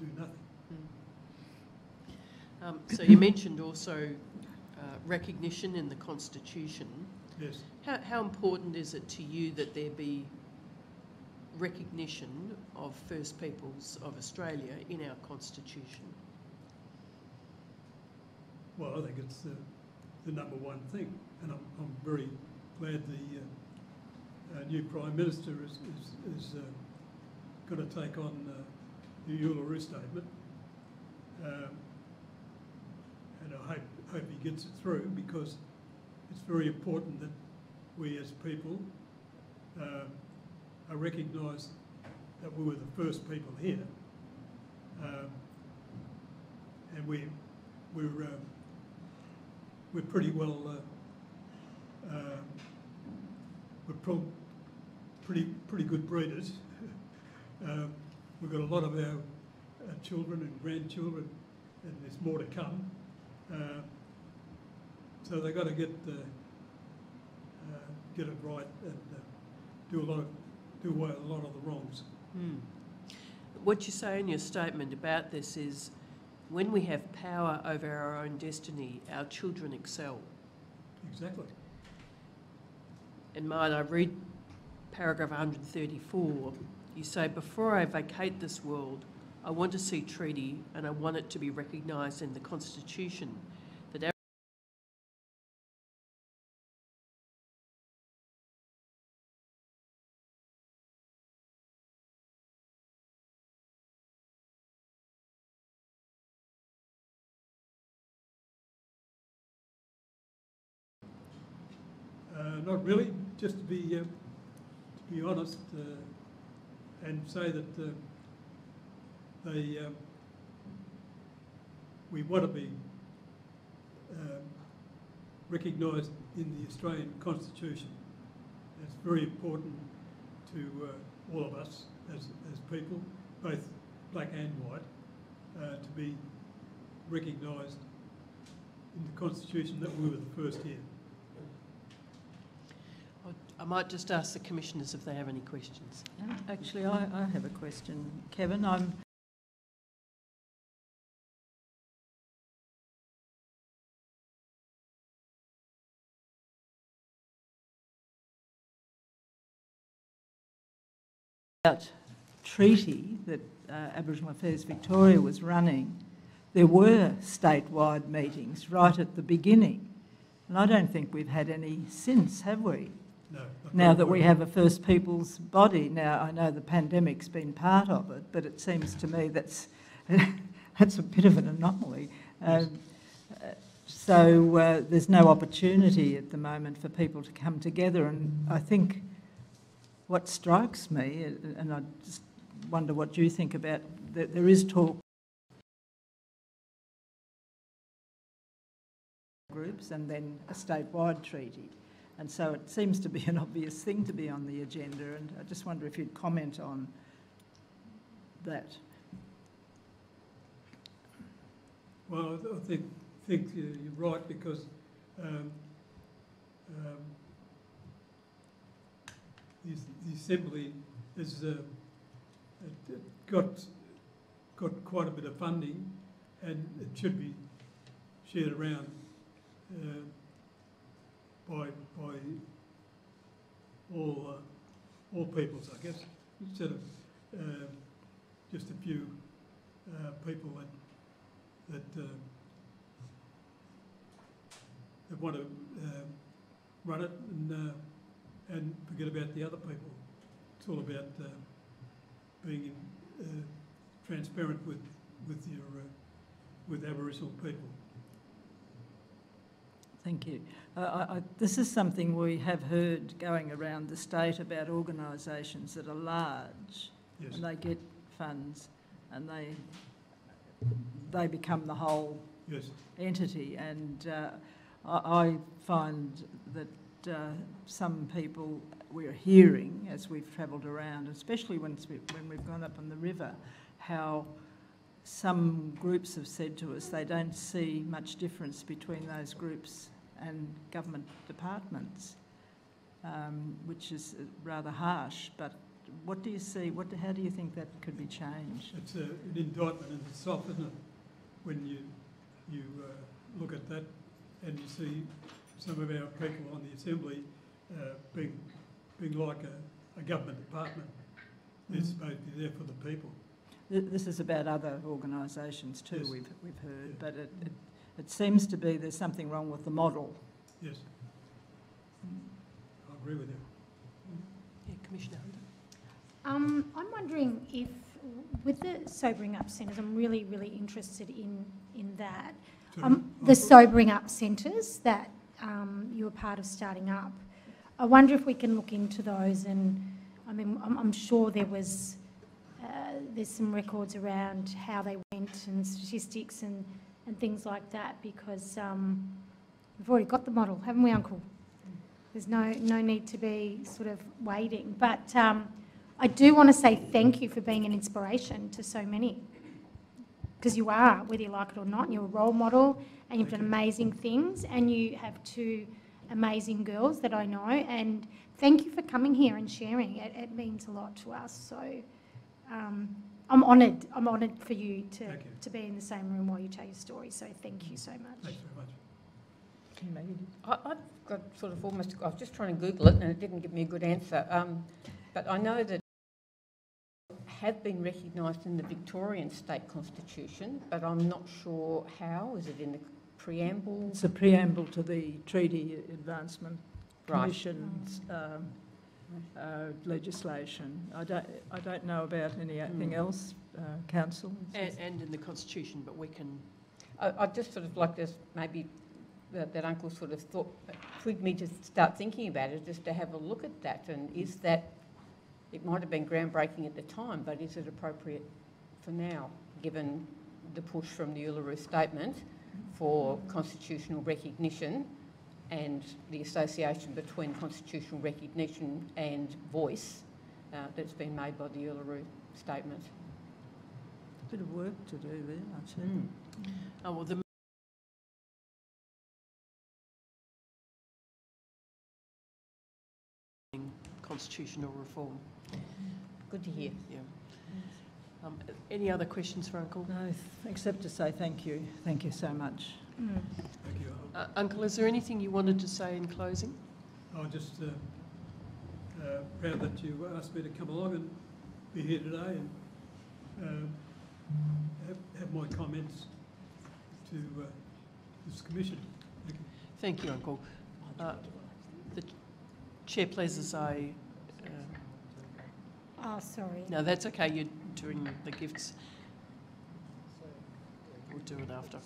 Do nothing. Um, so you mentioned also uh, recognition in the Constitution. Yes, How, how important is it to you that there be recognition of First Peoples of Australia in our Constitution? well, I think it's the, the number one thing, and I'm, I'm very glad the uh, uh, new Prime Minister is, is, is uh, going to take on uh, the Uluru Statement. Um, and I hope, hope he gets it through because it's very important that we as people uh, that we were the first people here. Um, and we, we're, uh, we're pretty well, uh, uh, we're pretty, pretty good breeders. we've got a lot of our, our children and grandchildren, and there's more to come. Uh, so they've got to get the, uh, get it right and uh, do a lot of do away a lot of the wrongs. Hmm. What you say in your statement about this is when we have power over our own destiny, our children excel. Exactly. And might I read paragraph 134? You say, Before I vacate this world, I want to see treaty and I want it to be recognised in the Constitution that Uh, not really. Just to be uh, to be honest uh, and say that uh, they uh, we want to be um, recognised in the Australian Constitution. It's very important to uh, all of us as, as people, both black and white, uh, to be recognised in the Constitution that we were the first here. I might just ask the commissioners if they have any questions. Actually, I, I have a question, Kevin. I'm treaty that uh, Aboriginal Affairs Victoria was running. There were statewide meetings right at the beginning, and I don't think we've had any since, have we? No. now that we have a First Peoples body. Now, I know the pandemic's been part of it, but it seems to me that's, that's a bit of an anomaly. Um, uh, so uh, there's no opportunity at the moment for people to come together, and I think what strikes me, uh, and I just wonder what you think about, that there is talk groups and then a statewide treaty. And so it seems to be an obvious thing to be on the agenda, and I just wonder if you'd comment on that. Well, I think, think uh, you're right because um, um, the, Assembly has uh, got, got quite a bit of funding and it should be shared around uh, by, by all, uh, all peoples, I guess, instead of um just a few uh, people that that, uh, that want to uh, run it and, and forget about the other people. It's all about uh, being uh, transparent with, with your, uh, with Aboriginal people. Thank you. Uh, I, I, this is something we have heard going around the state about organisations that are large Yes. and they get funds and they they become the whole Yes. entity. And uh, I, I find that uh, some people we're hearing as we've travelled around, especially when, when we've gone up on the river, how some groups have said to us they don't see much difference between those groups and government departments, um, which is uh, rather harsh. But what do you see? What, how do you think that could be changed? It's a, an indictment in itself, isn't it? When you, you uh, look at that and you see some of our people on the Assembly uh, being, being like a, a government department. They're Mm. supposed to be there for the people. This is about other organisations too, Yes. we've, we've heard, Yeah. but it, it, it seems to be there's something wrong with the model. Yes. I agree with you. Yeah, Commissioner Hunter. Um, I'm wondering if, with the sobering up centres, I'm really, really interested in, in that. Um, the sobering up centres that um, you were part of starting up. I wonder if we can look into those and, I mean, I'm, I'm sure there was, uh, there's some records around how they went and statistics and, and things like that because um, we've already got the model, haven't we, Uncle? There's no, no need to be sort of waiting. But um, I do want to say thank you for being an inspiration to so many. Because you are, whether you like it or not, you're a role model and you've done amazing things and you have two amazing girls that I know. And thank you for coming here and sharing. It, it means a lot to us. So um, I'm honoured. I'm honoured for you to, you. to be in the same room while you tell your story. So thank you so much. Thanks very much. I, I've got sort of almost, I was just trying to Google it and it didn't give me a good answer. Um, but I know that have been recognised in the Victorian state constitution, but I'm not sure how. Is it in the preamble? It's a preamble to the Treaty Advancement Right. Commission's um, uh, legislation. I don't, I don't know about anything Mm. else, uh, Counsel. And, and in the Constitution, but we can, I, I'd just sort of like this, maybe that, that Uncle sort of thought, twigged me to start thinking about it, just to have a look at that. And is that, it might have been groundbreaking at the time, but is it appropriate for now, given the push from the Uluru Statement for constitutional recognition and the association between constitutional recognition and voice uh, that's been made by the Uluru Statement? Bit of work to do there, I'd say. Mm. oh, well, the constitutional reform. Good to hear. Yeah. Um, any other questions for Uncle? No, th- except to say thank you. Thank you so much. Mm. Thank you. Uh, Uncle, is there anything you wanted to say in closing? I'm just uh, uh, proud that you asked me to come along and be here today and um, have, have my comments to uh, this commission. Thank you. Thank you, Uncle. Uh, the chair pleases I. Uh, Oh, sorry. no, that's okay. You're doing the gifts. We'll do it after.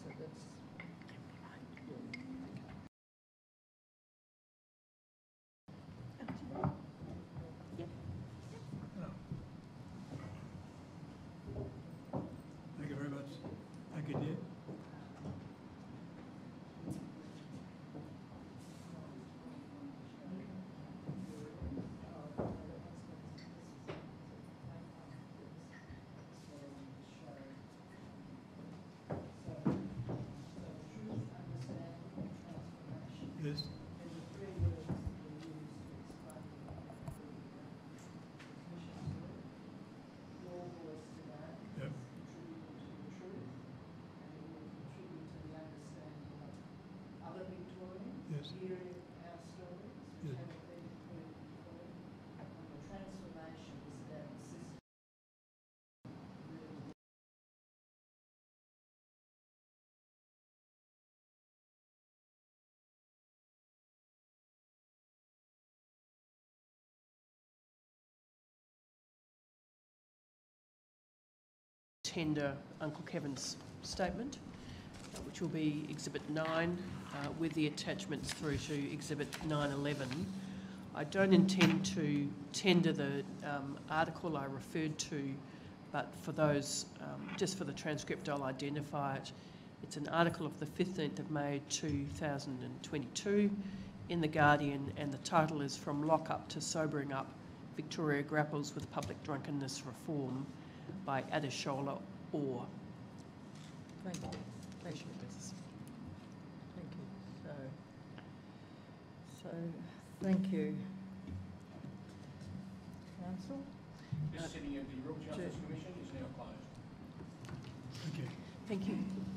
Yes. And the three words that were used to explain the Commission's work. Your voice today Yep. contributing to the truth and it will contribute to the understanding of other Victorians, Yes. hearing our stories, which Yes. haven't been heard before, and the transformations that system really tender Uncle Kevin's statement, uh, which will be Exhibit 9, uh, with the attachments through to Exhibit 911. I don't intend to tender the um, article I referred to, but for those, um, just for the transcript, I'll identify it. It's an article of the 15th of May 2022 in The Guardian, and the title is From Lock-up to Sobering Up, Victoria Grapples with Public Drunkenness Reform by Adeshola Ore. Thank you. Thank you. Thank you. So, so, thank you. Counsel? This sitting of the Yoorrook Justice Commission is now closed. Thank you. Thank you.